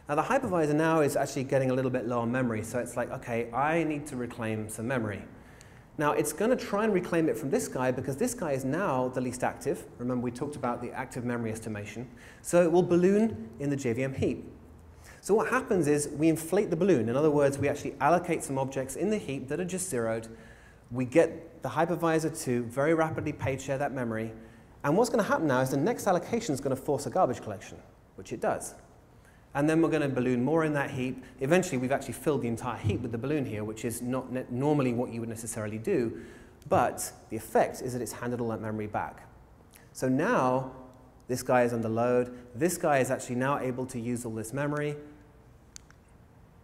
Now the hypervisor now is actually getting a little bit low on memory. So it's like, okay, I need to reclaim some memory. Now it's going to try and reclaim it from this guy because this guy is now the least active. Remember we talked about the active memory estimation. So it will balloon in the JVM heap. So what happens is we inflate the balloon. In other words, we actually allocate some objects in the heap that are just zeroed we get the hypervisor to very rapidly page share that memory. And what's going to happen now is the next allocation is going to force a garbage collection, which it does. And then we're going to balloon more in that heap. Eventually, we've actually filled the entire heap with the balloon here, which is not normally what you would necessarily do. But the effect is that it's handed all that memory back. So now, this guy is under load. This guy is actually now able to use all this memory.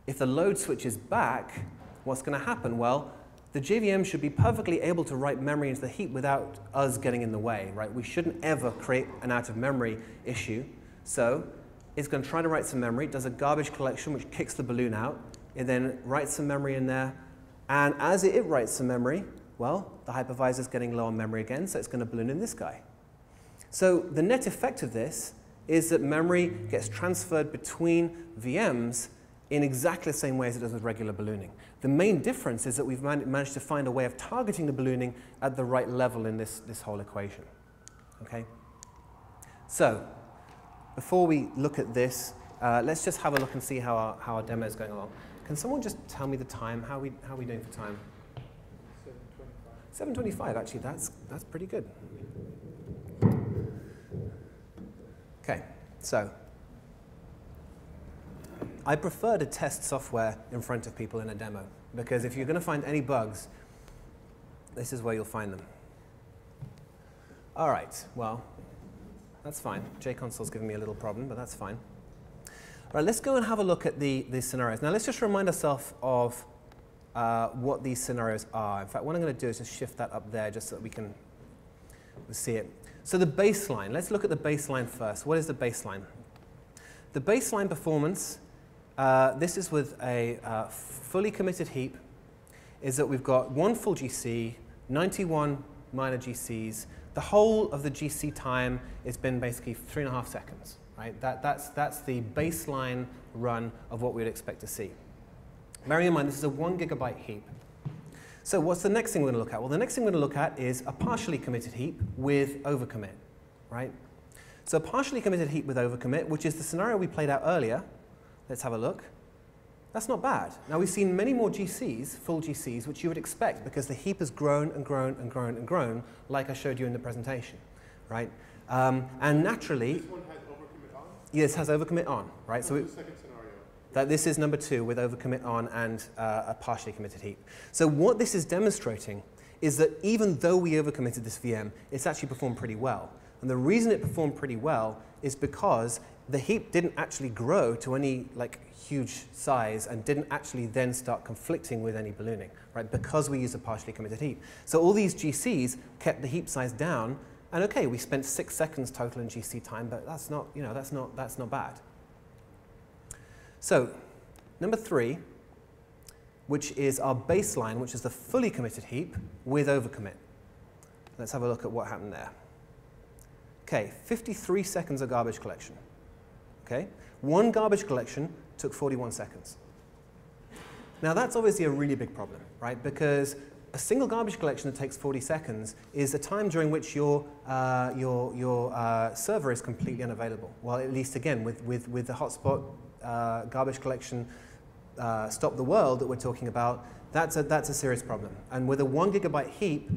If the load switches back, what's going to happen? Well, the JVM should be perfectly able to write memory into the heap without us getting in the way, right? We shouldn't ever create an out of memory issue. So it's going to try to write some memory, does a garbage collection which kicks the balloon out. It then writes some memory in there. And as it, it writes some memory, well, the hypervisor is getting low on memory again, so it's going to balloon in this guy. So the net effect of this is that memory gets transferred between VMs in exactly the same way as it does with regular ballooning. The main difference is that we've man managed to find a way of targeting the ballooning at the right level in this, this whole equation. Okay? So, before we look at this, uh, let's just have a look and see how our, how our demo is going along. Can someone just tell me the time? How are we, how are we doing for time? 7.25. 7.25, actually, that's, that's pretty good. Okay, so I prefer to test software in front of people in a demo because if you're going to find any bugs, this is where you'll find them. All right, well, that's fine. JConsole's giving me a little problem, but that's fine. All right, let's go and have a look at the, the scenarios. Now, let's just remind ourselves of uh, what these scenarios are. In fact, what I'm going to do is just shift that up there just so that we can see it. So the baseline, let's look at the baseline first. What is the baseline? The baseline performance, uh, this is with a uh, fully committed heap, is that we've got one full GC, 91 minor GCs. The whole of the GC time has been basically three and a half seconds. Right? That, that's, that's the baseline run of what we would expect to see. Bearing in mind, this is a one gigabyte heap. So what's the next thing we're going to look at? Well, the next thing we're going to look at is a partially committed heap with overcommit, right? So a partially committed heap with overcommit, which is the scenario we played out earlier. Let's have a look. That's not bad. Now we've seen many more GCs, full GCs, which you would expect because the heap has grown and grown and grown and grown, like I showed you in the presentation, right? Um, and naturally, This one has overcommit on? yes, has overcommit on, right? So it, second scenario? that this is number two with overcommit on and uh, a partially committed heap. So what this is demonstrating is that even though we overcommitted this VM, it's actually performed pretty well. And the reason it performed pretty well is because the heap didn't actually grow to any like huge size and didn't actually then start conflicting with any ballooning, right? Because we use a partially committed heap. So all these GCs kept the heap size down, and okay, we spent six seconds total in GC time, but that's not, you know, that's not, that's not bad. So, number three, which is our baseline, which is the fully committed heap with overcommit. Let's have a look at what happened there. Okay, 53 seconds of garbage collection. Okay, one garbage collection took 41 seconds. Now that's obviously a really big problem, right? Because a single garbage collection that takes 40 seconds is a time during which your, uh, your, your uh, server is completely unavailable. Well, at least again, with, with, with the hotspot uh, garbage collection uh, stop the world that we're talking about, that's a, that's a serious problem. And with a one gigabyte heap,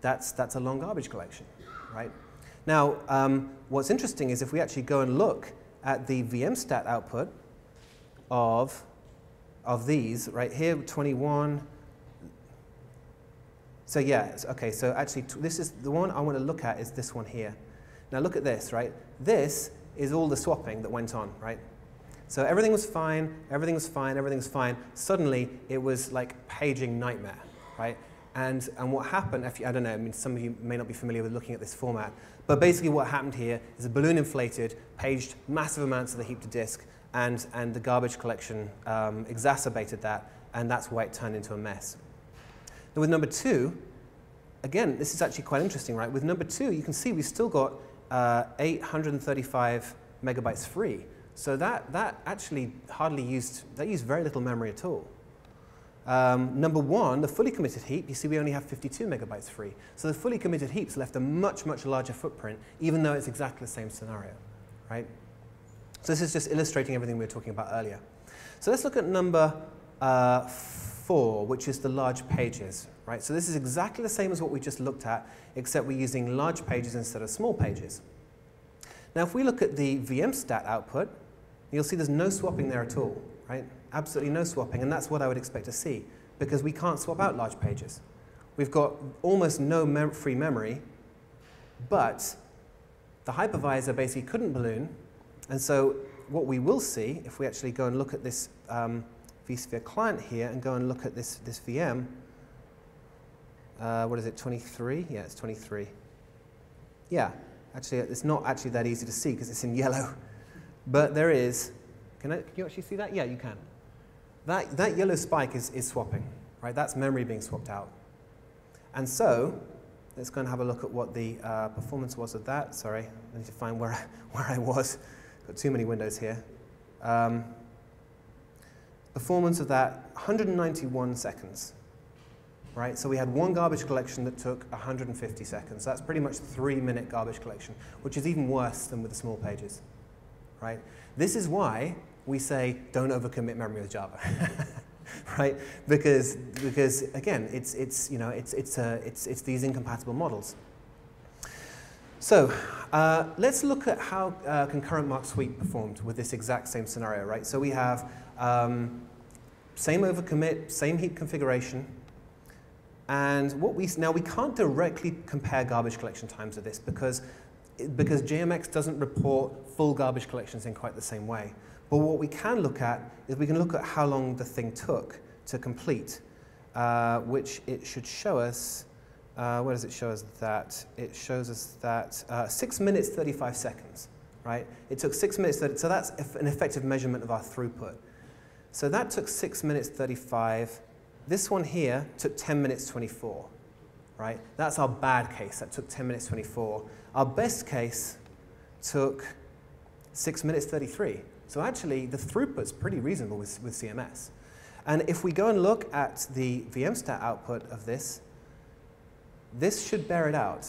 that's, that's a long garbage collection, right? Now, um, what's interesting is if we actually go and look at the VMstat output of, of these, right here, 21. So yeah, okay, so actually this is the one I want to look at is this one here. Now look at this, right? This is all the swapping that went on, right? So everything was fine, everything was fine, everything was fine. Suddenly, it was like paging nightmare, right? And, and what happened, if you, I don't know, I mean, some of you may not be familiar with looking at this format, but basically what happened here is a balloon inflated, paged massive amounts of the heap to disk, and, and the garbage collection um, exacerbated that, and that's why it turned into a mess. Now with number two, again, this is actually quite interesting, right? With number two, you can see we've still got uh, 835 megabytes free. So that, that actually hardly used, that used very little memory at all. Um, number one, the fully committed heap, you see we only have 52 megabytes free. So the fully committed heaps left a much, much larger footprint, even though it's exactly the same scenario, right? So this is just illustrating everything we were talking about earlier. So let's look at number uh, four, which is the large pages, right? So this is exactly the same as what we just looked at, except we're using large pages instead of small pages. Now, if we look at the VMstat output, you'll see there's no swapping there at all, right? Absolutely no swapping, and that's what I would expect to see, because we can't swap out large pages. We've got almost no mem free memory, but the hypervisor basically couldn't balloon, and so what we will see, if we actually go and look at this um, vSphere client here and go and look at this, this VM, uh, what is it, 23? Yeah, it's 23. Yeah, actually, it's not actually that easy to see because it's in yellow. But there is, can, I, can you actually see that? Yeah, you can. That, that yellow spike is, is swapping, right? That's memory being swapped out. And so, let's go and have a look at what the uh, performance was of that. Sorry, I need to find where I, where I was. Got too many windows here. Um, performance of that, 191 seconds. Right, so we had one garbage collection that took 150 seconds. That's pretty much three minute garbage collection, which is even worse than with the small pages. Right? This is why we say don't overcommit memory with Java. right? Because, because again, it's, it's, you know, it's, it's, uh, it's, it's these incompatible models. So uh, let's look at how uh, concurrent Mark Sweep performed with this exact same scenario, right? So we have um, same overcommit, same heap configuration, and what we, now we can't directly compare garbage collection times of this because, because JMX doesn't report full garbage collections in quite the same way. But what we can look at is we can look at how long the thing took to complete. uh, which it should show us. Uh, where does it show us that? It shows us that uh, 6 minutes 35 seconds, right? It took 6 minutes, 30, so that's an effective measurement of our throughput. So that took 6 minutes 35. This one here took 10 minutes 24, right? That's our bad case. That took 10 minutes 24. Our best case took 6 minutes 33. So actually, the throughput's pretty reasonable with, with CMS. And if we go and look at the VMstat output of this, this should bear it out.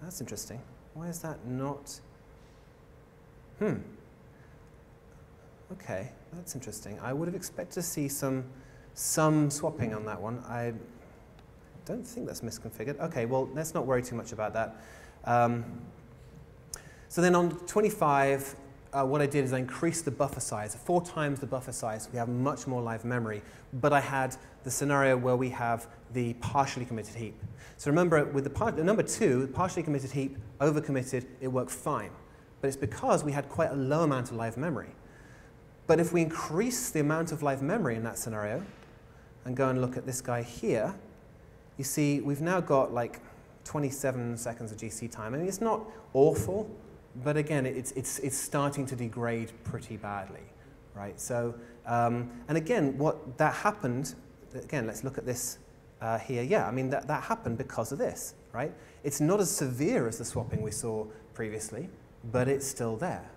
That's interesting. Why is that not? Hmm. Okay, that's interesting. I would have expected to see some, some swapping on that one. I don't think that's misconfigured. Okay, well, let's not worry too much about that. Um, so then on 25, uh, what I did is I increased the buffer size, four times the buffer size. We have much more live memory. But I had the scenario where we have the partially committed heap. So remember, with the, number two, partially committed heap, overcommitted, it worked fine. But it's because we had quite a low amount of live memory. But if we increase the amount of live memory in that scenario, and go and look at this guy here, you see we've now got like 27 seconds of GC time. I mean, it's not awful, but again, it's, it's, it's starting to degrade pretty badly, right? So, um, and again, what that happened, again, let's look at this uh, here. Yeah, I mean, that, that happened because of this, right? It's not as severe as the swapping we saw previously, but it's still there.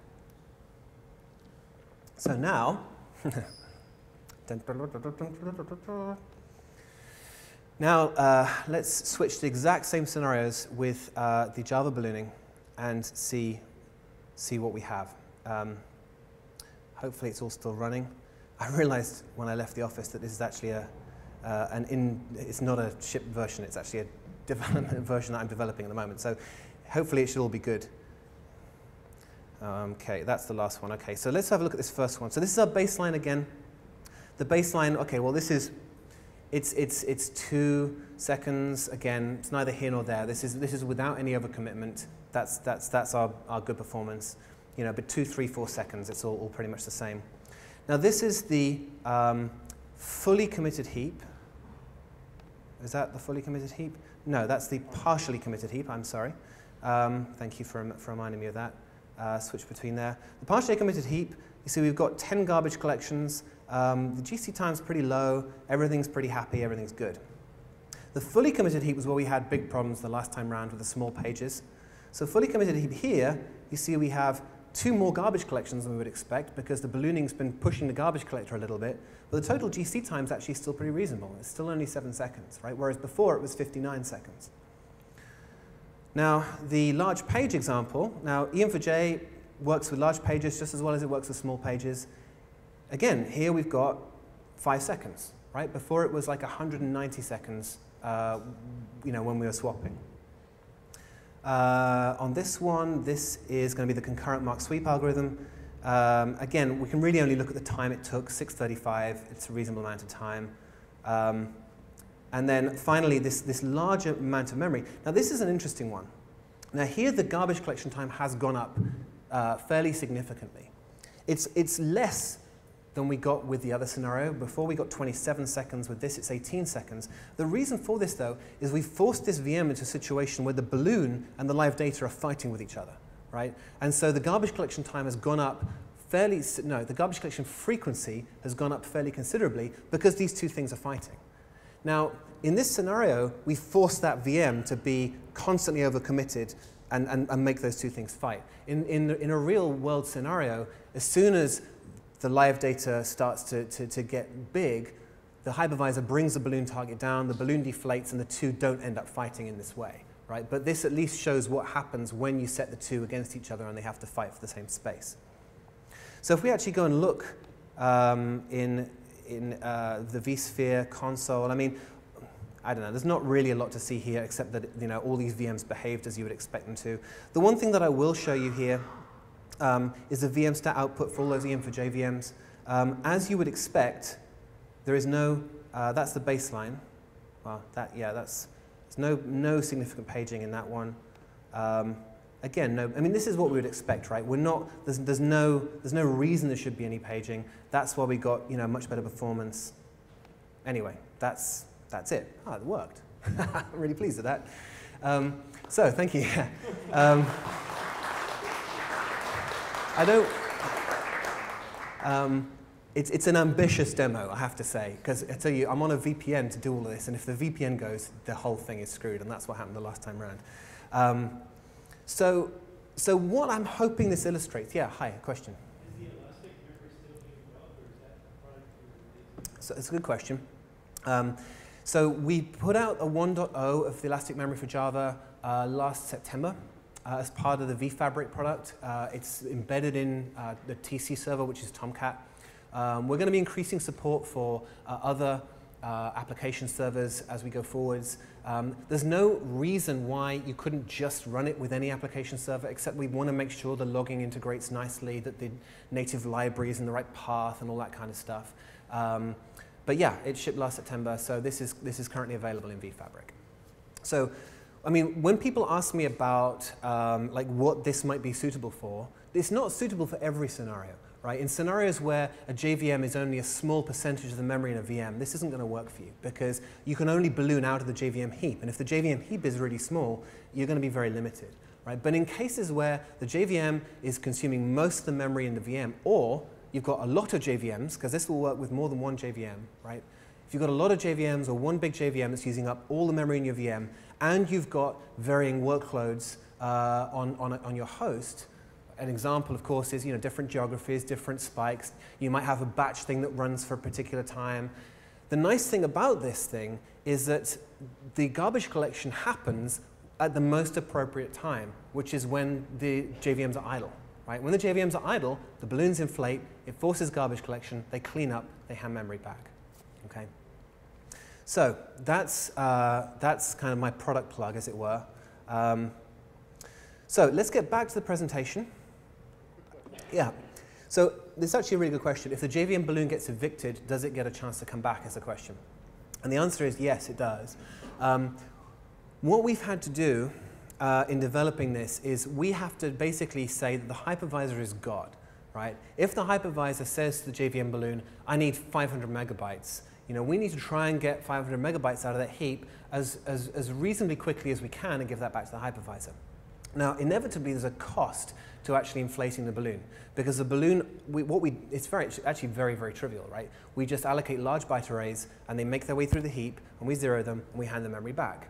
So now, now uh, let's switch the exact same scenarios with uh, the Java ballooning and see, see what we have. Um, hopefully it's all still running. I realized when I left the office that this is actually a, uh, an in, it's not a shipped version, it's actually a development version that I'm developing at the moment. So hopefully it should all be good. Okay, that's the last one. Okay, so let's have a look at this first one. So this is our baseline again. The baseline, okay, well this is, it's, it's, it's two seconds. Again, it's neither here nor there. This is, this is without any other commitment. That's, that's, that's our, our good performance. You know, but two, three, four seconds, it's all, all pretty much the same. Now this is the um, fully committed heap. Is that the fully committed heap? No, that's the partially committed heap, I'm sorry. Um, thank you for, for reminding me of that uh, switch between there. The partially committed heap, you see we've got 10 garbage collections. Um, the GC time's pretty low. Everything's pretty happy. Everything's good. The fully committed heap was where we had big problems the last time around with the small pages. So fully committed heap here, you see we have two more garbage collections than we would expect because the ballooning's been pushing the garbage collector a little bit. But the total GC time is actually still pretty reasonable. It's still only seven seconds, right? Whereas before it was 59 seconds. Now, the large page example, now EM4J works with large pages just as well as it works with small pages. Again, here we've got five seconds, right? Before it was like 190 seconds, uh, you know, when we were swapping. Uh, on this one, this is going to be the concurrent mark sweep algorithm. Um, again, we can really only look at the time it took, 635. It's a reasonable amount of time. Um, and then finally, this, this larger amount of memory. Now, this is an interesting one. Now, here the garbage collection time has gone up uh, fairly significantly. It's, it's less than we got with the other scenario. Before we got 27 seconds, with this it's 18 seconds. The reason for this, though, is we forced this VM into a situation where the balloon and the live data are fighting with each other, right? And so the garbage collection time has gone up fairly, no, the garbage collection frequency has gone up fairly considerably because these two things are fighting. Now, in this scenario, we force that VM to be constantly overcommitted and, and, and make those two things fight. In, in, in a real world scenario, as soon as the live data starts to, to, to get big, the hypervisor brings the balloon target down, the balloon deflates, and the two don't end up fighting in this way. Right? But this at least shows what happens when you set the two against each other and they have to fight for the same space. So if we actually go and look um, in in uh, the vSphere console. I mean, I don't know, there's not really a lot to see here except that you know, all these VMs behaved as you would expect them to. The one thing that I will show you here um, is the VMstat output for all those EM4J VMs. Um, as you would expect, there is no, uh, that's the baseline. Well, that, yeah, that's, there's no, no significant paging in that one. Um, again, no, I mean, this is what we would expect, right? We're not, there's, there's, no, there's no reason there should be any paging. That's why we got, you know, much better performance. anyway, that's, that's it. Ah, it worked. I'm really pleased with that. Um, so, thank you. I don't. Um, it's, it's an ambitious demo, I have to say, because I tell you, I'm on a VPN to do all of this, and if the VPN goes, the whole thing is screwed, and that's what happened the last time around. Um, so, so what I'm hoping this illustrates, yeah, hi, question. Is the elastic memory still doing well or is that a product from the other? So it's a good question. Um, so we put out a 1.0 of the Elastic Memory for Java uh, last September uh, as part of the vFabric product. Uh, it's embedded in uh, the TC server, which is Tomcat. Um, we're going to be increasing support for uh, other uh, application servers as we go forwards. Um, there's no reason why you couldn't just run it with any application server, except we want to make sure the logging integrates nicely, that the native library is in the right path and all that kind of stuff. Um, but yeah, it shipped last September, so this is, this is currently available in vFabric. So, I mean, when people ask me about um, like what this might be suitable for, it's not suitable for every scenario, right? In scenarios where a JVM is only a small percentage of the memory in a VM, this isn't going to work for you because you can only balloon out of the JVM heap. And if the JVM heap is really small, you're going to be very limited, right? But in cases where the JVM is consuming most of the memory in the VM, or you've got a lot of JVMs, because this will work with more than one JVM, right? If you've got a lot of JVMs or one big JVM that's using up all the memory in your VM, and you've got varying workloads uh, on, on, on your host, an example, of course, is you know, different geographies, different spikes. You might have a batch thing that runs for a particular time. The nice thing about this thing is that the garbage collection happens at the most appropriate time, which is when the JVMs are idle. Right? When the JVMs are idle, the balloons inflate, it forces garbage collection, they clean up, they hand memory back. So that's, uh, that's kind of my product plug, as it were. Um, so let's get back to the presentation. Yeah. So this is actually a really good question. If the JVM balloon gets evicted, does it get a chance to come back is the question. And the answer is yes, it does. Um, what we've had to do uh, in developing this is we have to basically say that the hypervisor is God, right? If the hypervisor says to the JVM balloon, I need 500 megabytes, you know, we need to try and get 500 megabytes out of that heap as, as, as reasonably quickly as we can and give that back to the hypervisor. Now, inevitably, there's a cost to actually inflating the balloon because the balloon, we, what we, it's very, actually very, very trivial, right? We just allocate large byte arrays and they make their way through the heap and we zero them and we hand the memory back.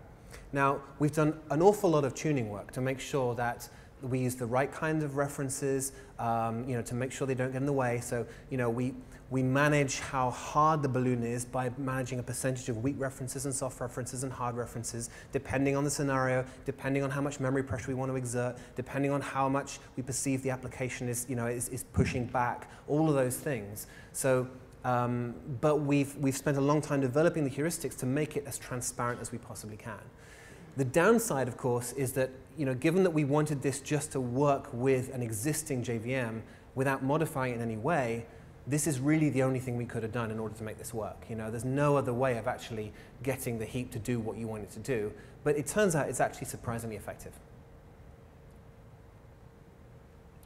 Now, we've done an awful lot of tuning work to make sure that we use the right kind of references, um, you know, to make sure they don't get in the way. So, you know, we, we manage how hard the balloon is by managing a percentage of weak references and soft references and hard references, depending on the scenario, depending on how much memory pressure we want to exert, depending on how much we perceive the application is, you know, is, is pushing back, all of those things. So, um, but we've, we've spent a long time developing the heuristics to make it as transparent as we possibly can. The downside, of course, is that you know, given that we wanted this just to work with an existing JVM without modifying it in any way, this is really the only thing we could have done in order to make this work. You know, there's no other way of actually getting the heap to do what you want it to do. But it turns out it's actually surprisingly effective.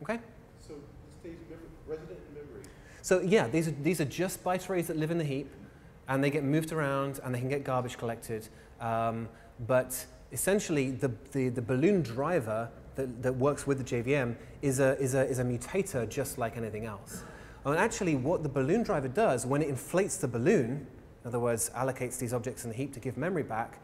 Okay? So stays resident in memory. So yeah, these are, these are just byte arrays that live in the heap, and they get moved around, and they can get garbage collected. Um, but essentially, the, the, the balloon driver that, that works with the JVM is a, is, a, is a mutator just like anything else. And actually, what the balloon driver does when it inflates the balloon, in other words, allocates these objects in the heap to give memory back,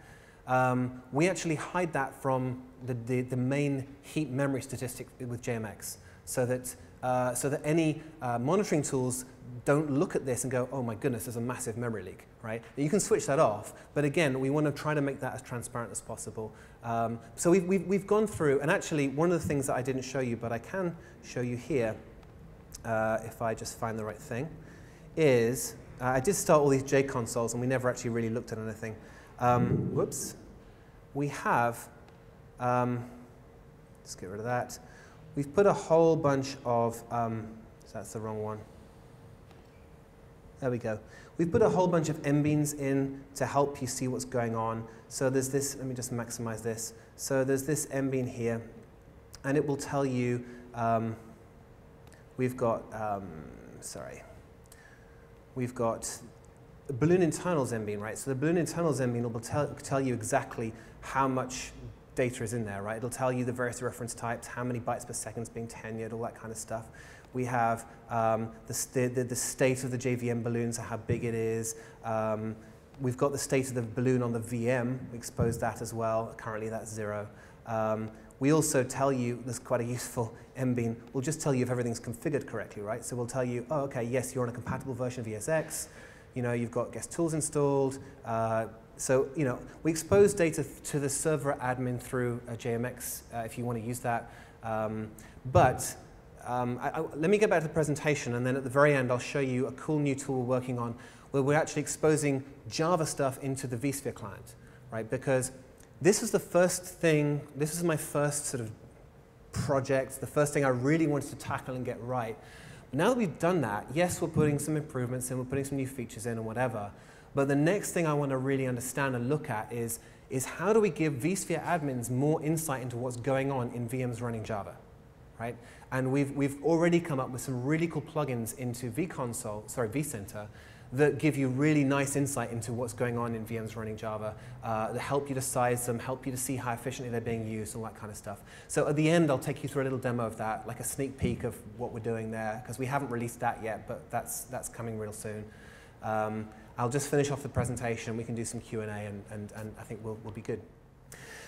um, we actually hide that from the, the, the, main heap memory statistic with JMX so that, uh, so that any uh, monitoring tools don't look at this and go, oh my goodness, there's a massive memory leak, right? You can switch that off, but again, we want to try to make that as transparent as possible. Um, so we've, we've, we've gone through, and actually one of the things that I didn't show you, but I can show you here, uh, if I just find the right thing, is uh, I did start all these JConsoles, and we never actually really looked at anything. Um, whoops. We have, um, let's get rid of that. We've put a whole bunch of, um, that's the wrong one. There we go. We've put a whole bunch of mbeans in to help you see what's going on. So there's this, let me just maximize this. So there's this mbean here, and it will tell you um, we've got, um, sorry, we've got balloon internals MBean, right? So the balloon internals MBean will tell, tell you exactly how much data is in there, right? It'll tell you the various reference types, how many bytes per second is being tenured, all that kind of stuff. We have um, the, the, the, state of the JVM balloons, how big it is. Um, we've got the state of the balloon on the VM, we expose that as well. Currently that's zero. Um, we also tell you, there's quite a useful MBean, we'll just tell you if everything's configured correctly, right? So we'll tell you, oh, okay, yes, you're on a compatible version of ESX, you know, you've got guest tools installed, uh, so, you know, we expose data to the server admin through a JMX uh, if you want to use that. Um, but um, I, I, let me get back to the presentation, and then at the very end, I'll show you a cool new tool we're working on where we're actually exposing Java stuff into the vSphere client, right? Because this is the first thing, this is my first sort of project, the first thing I really wanted to tackle and get right. Now that we've done that, yes, we're putting some improvements in, we're putting some new features in and whatever, but the next thing I want to really understand and look at is, is how do we give vSphere admins more insight into what's going on in VMs running Java, right? And we've, we've already come up with some really cool plugins into vConsole, sorry, vCenter, that give you really nice insight into what's going on in VMs running Java, uh, that help you to size them, help you to see how efficiently they're being used, all that kind of stuff. So at the end, I'll take you through a little demo of that, like a sneak peek of what we're doing there, because we haven't released that yet, but that's, that's coming real soon. Um, I'll just finish off the presentation. We can do some Q&A, and, and, and I think we'll, we'll be good.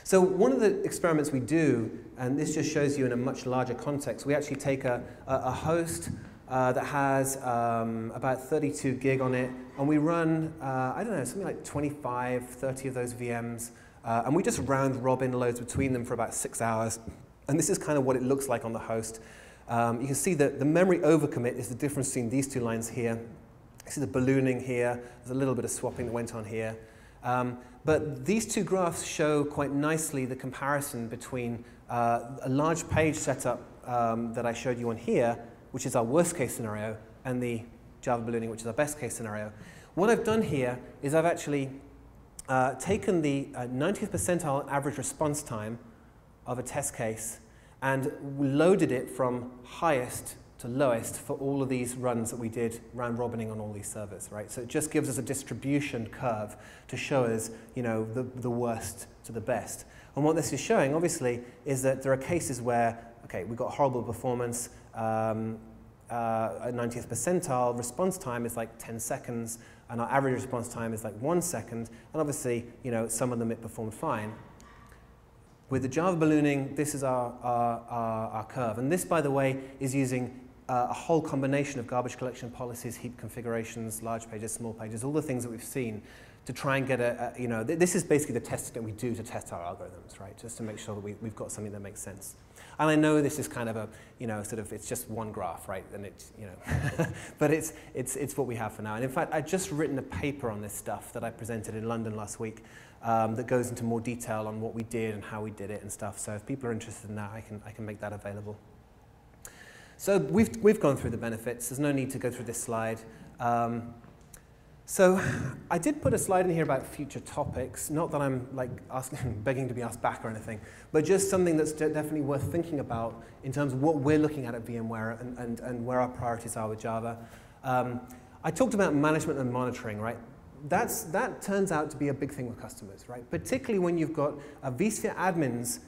So one of the experiments we do, and this just shows you in a much larger context, we actually take a, a, a host uh, that has um, about 32 gig on it, and we run, uh, I don't know, something like 25, 30 of those VMs, uh, and we just round robin loads between them for about six hours. And this is kind of what it looks like on the host. Um, you can see that the memory overcommit is the difference between these two lines here. You see the ballooning here. There's a little bit of swapping that went on here. Um, but these two graphs show quite nicely the comparison between uh, a large page setup um, that I showed you on here, which is our worst case scenario, and the Java ballooning, which is our best case scenario. What I've done here is I've actually uh, taken the uh, 90th percentile average response time of a test case and loaded it from highest to lowest for all of these runs that we did round robining on all these servers, right? So it just gives us a distribution curve to show us, you know, the, the worst to the best. And what this is showing, obviously, is that there are cases where, okay, we've got horrible performance, um, uh, 90th percentile, response time is like 10 seconds, and our average response time is like one second, and obviously, you know, some of them it performed fine. With the Java ballooning, this is our, our, our, our curve. And this, by the way, is using uh, a whole combination of garbage collection policies, heap configurations, large pages, small pages, all the things that we've seen to try and get a, a you know, th this is basically the testing that we do to test our algorithms, right? Just to make sure that we, we've got something that makes sense. And I know this is kind of a, you know, sort of, it's just one graph, right? And it's, you know, but it's, it's, it's what we have for now. And in fact, I've just written a paper on this stuff that I presented in London last week um, that goes into more detail on what we did and how we did it and stuff. So if people are interested in that, I can, I can make that available. So we've, we've gone through the benefits. There's no need to go through this slide. Um, so I did put a slide in here about future topics, not that I'm like asking, begging to be asked back or anything, but just something that's definitely worth thinking about in terms of what we're looking at at VMware and, and, and where our priorities are with Java. Um, I talked about management and monitoring, right? That's, that turns out to be a big thing with customers, right? Particularly when you've got uh, vSphere admins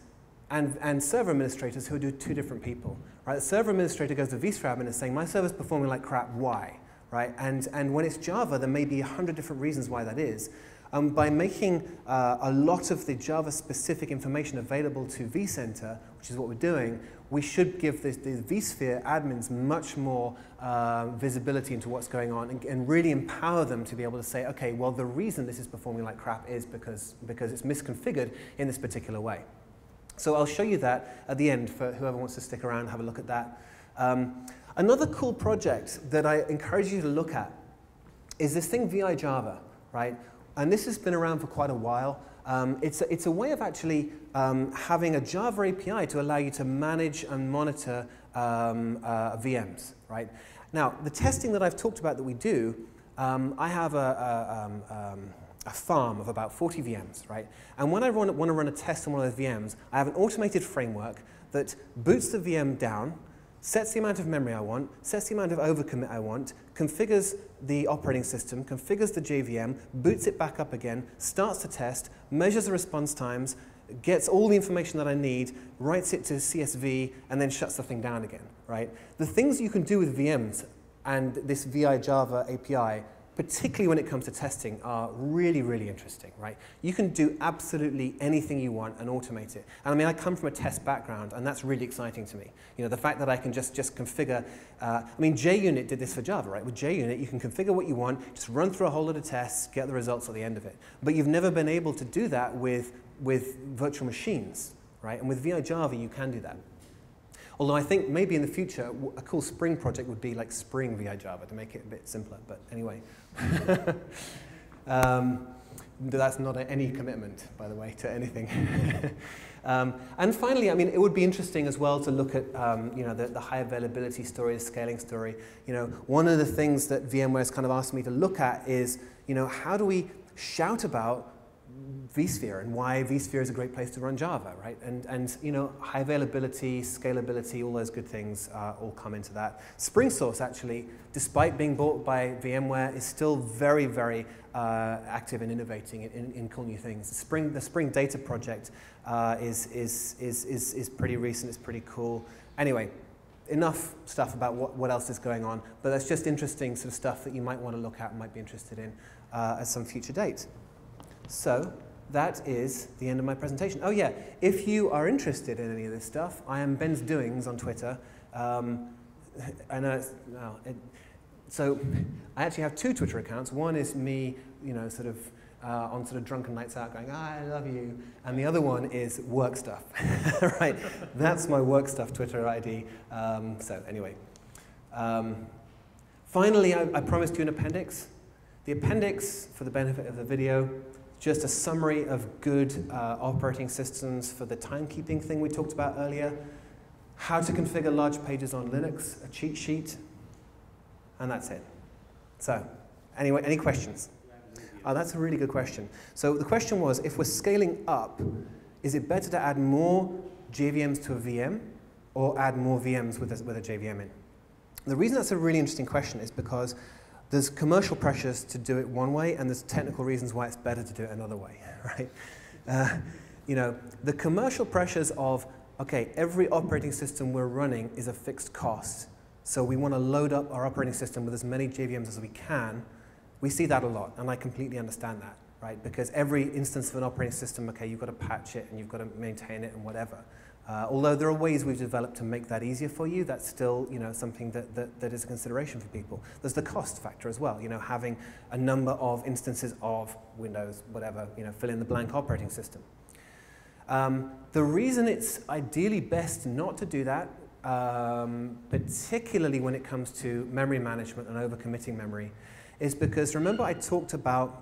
and, and server administrators who do two different people. Right? The server administrator goes to vSphere admin and saying, my server's performing like crap, why? Right? And, and when it's Java, there may be a hundred different reasons why that is. Um, by making uh, a lot of the Java-specific information available to vCenter, which is what we're doing, we should give the, the vSphere admins much more uh, visibility into what's going on and, and, really empower them to be able to say, okay, well, the reason this is performing like crap is because, because it's misconfigured in this particular way. So I'll show you that at the end for whoever wants to stick around, have a look at that. Um, another cool project that I encourage you to look at is this thing VI Java, right? And this has been around for quite a while. Um, it's, a, it's a way of actually um, having a Java API to allow you to manage and monitor um, uh, VMs, right? Now, the testing that I've talked about that we do, um, I have a, a, um, um, a farm of about 40 VMs, right? And when I run, want to run a test on one of those VMs, I have an automated framework that boots the VM down, sets the amount of memory I want, sets the amount of overcommit I want, configures the operating system, configures the JVM, boots it back up again, starts the test, measures the response times, gets all the information that I need, writes it to CSV, and then shuts the thing down again, right? The things you can do with VMs and this VI Java API particularly when it comes to testing, are really, really interesting, right? You can do absolutely anything you want and automate it. And I mean, I come from a test background, and that's really exciting to me. You know, the fact that I can just, just configure, uh, I mean, JUnit did this for Java, right? With JUnit, you can configure what you want, just run through a whole lot of tests, get the results at the end of it. But you've never been able to do that with, with virtual machines, right? And with VI Java, you can do that. Although I think maybe in the future, a cool Spring project would be like Spring VI Java to make it a bit simpler. But anyway. um, that's not any commitment, by the way, to anything. um, and finally, I mean, it would be interesting as well to look at, um, you know, the, the, high availability story, the scaling story. You know, one of the things that VMware has kind of asked me to look at is, you know, how do we shout about vSphere and why vSphere is a great place to run Java, right? And, and you know, high availability, scalability, all those good things uh, all come into that. SpringSource actually, despite being bought by VMware, is still very, very uh, active and innovating in, in, cool new things. Spring, the Spring Data project uh, is, is, is, is, is pretty recent, it's pretty cool. Anyway, enough stuff about what, what else is going on, but that's just interesting sort of stuff that you might want to look at and might be interested in uh, at some future date. So that is the end of my presentation. Oh yeah, if you are interested in any of this stuff, I am Ben's Doings on Twitter. Um, I know it's, it, so I actually have two Twitter accounts. One is me, you know, sort of uh, on sort of drunken nights out going, ah, I love you. And the other one is work stuff, right? That's my work stuff Twitter ID. Um, so anyway. Um, finally, I, I promised you an appendix. The appendix, for the benefit of the video, just a summary of good uh, operating systems for the timekeeping thing we talked about earlier, how to configure large pages on Linux, a cheat sheet, and that's it. So, anyway, any questions? Oh, that's a really good question. So the question was, if we're scaling up, is it better to add more JVMs to a VM or add more VMs with a, with a JVM in? The reason that's a really interesting question is because there's commercial pressures to do it one way, and there's technical reasons why it's better to do it another way, right? Uh, you know, the commercial pressures of, okay, every operating system we're running is a fixed cost, so we want to load up our operating system with as many JVMs as we can. We see that a lot, and I completely understand that, right? Because every instance of an operating system, okay, you've got to patch it and you've got to maintain it and whatever. Uh, although there are ways we've developed to make that easier for you, that's still you know, something that, that, that is a consideration for people. There's the cost factor as well, you know, having a number of instances of Windows, whatever, you know, fill in the blank operating system. Um, the reason it's ideally best not to do that, um, particularly when it comes to memory management and overcommitting memory, is because remember I talked about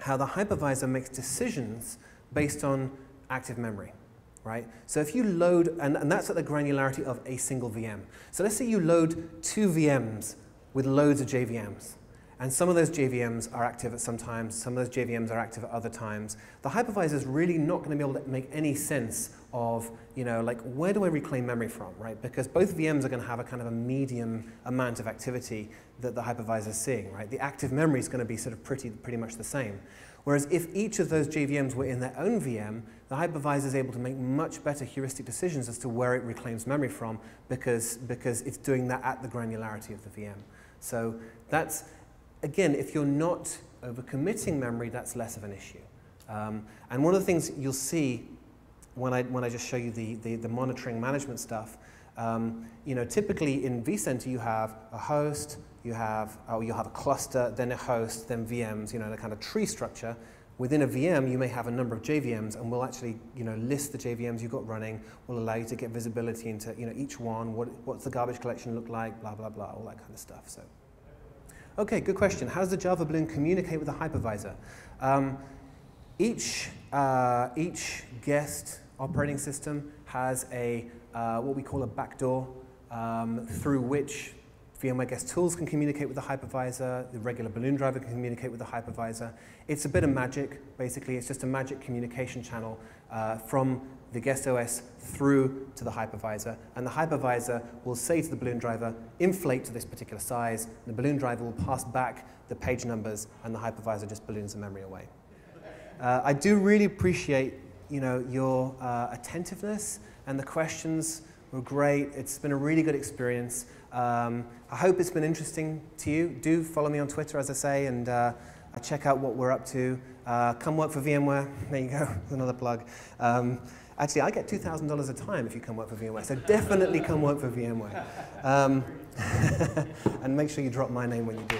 how the hypervisor makes decisions based on active memory right? So if you load, and, and that's at the granularity of a single VM. So let's say you load two VMs with loads of JVMs. And some of those JVMs are active at some times, some of those JVMs are active at other times. The hypervisor is really not going to be able to make any sense of, you know, like where do I reclaim memory from, right? Because both VMs are going to have a kind of a medium amount of activity that the hypervisor is seeing, right? The active memory is going to be sort of pretty, pretty much the same. Whereas if each of those JVMs were in their own VM, the hypervisor is able to make much better heuristic decisions as to where it reclaims memory from because, because it's doing that at the granularity of the VM. So that's, again, if you're not overcommitting memory, that's less of an issue. Um, and one of the things you'll see when I, when I just show you the, the, the monitoring management stuff, um, you know, typically in vCenter you have a host, you have, oh, you have a cluster, then a host, then VMs, you know, a kind of tree structure. Within a VM, you may have a number of JVMs, and we'll actually, you know, list the JVMs you've got running. We'll allow you to get visibility into, you know, each one. What, what's the garbage collection look like? Blah blah blah, all that kind of stuff. So, okay, good question. How does the Java Balloon communicate with the hypervisor? Um, each uh, each guest operating system has a uh, what we call a backdoor um, through which VMware Guest Tools can communicate with the hypervisor, the regular Balloon driver can communicate with the hypervisor. It's a bit of magic, basically. It's just a magic communication channel uh, from the guest OS through to the hypervisor, and the hypervisor will say to the balloon driver, inflate to this particular size, the balloon driver will pass back the page numbers, and the hypervisor just balloons the memory away. Uh, I do really appreciate you know, your uh, attentiveness, and the questions were great. It's been a really good experience. Um, I hope it's been interesting to you. Do follow me on Twitter, as I say, and uh, check out what we're up to. Uh, come work for VMware. There you go, another plug. Um, actually, I get $2,000 a time if you come work for VMware, so definitely come work for VMware. Um, and make sure you drop my name when you do.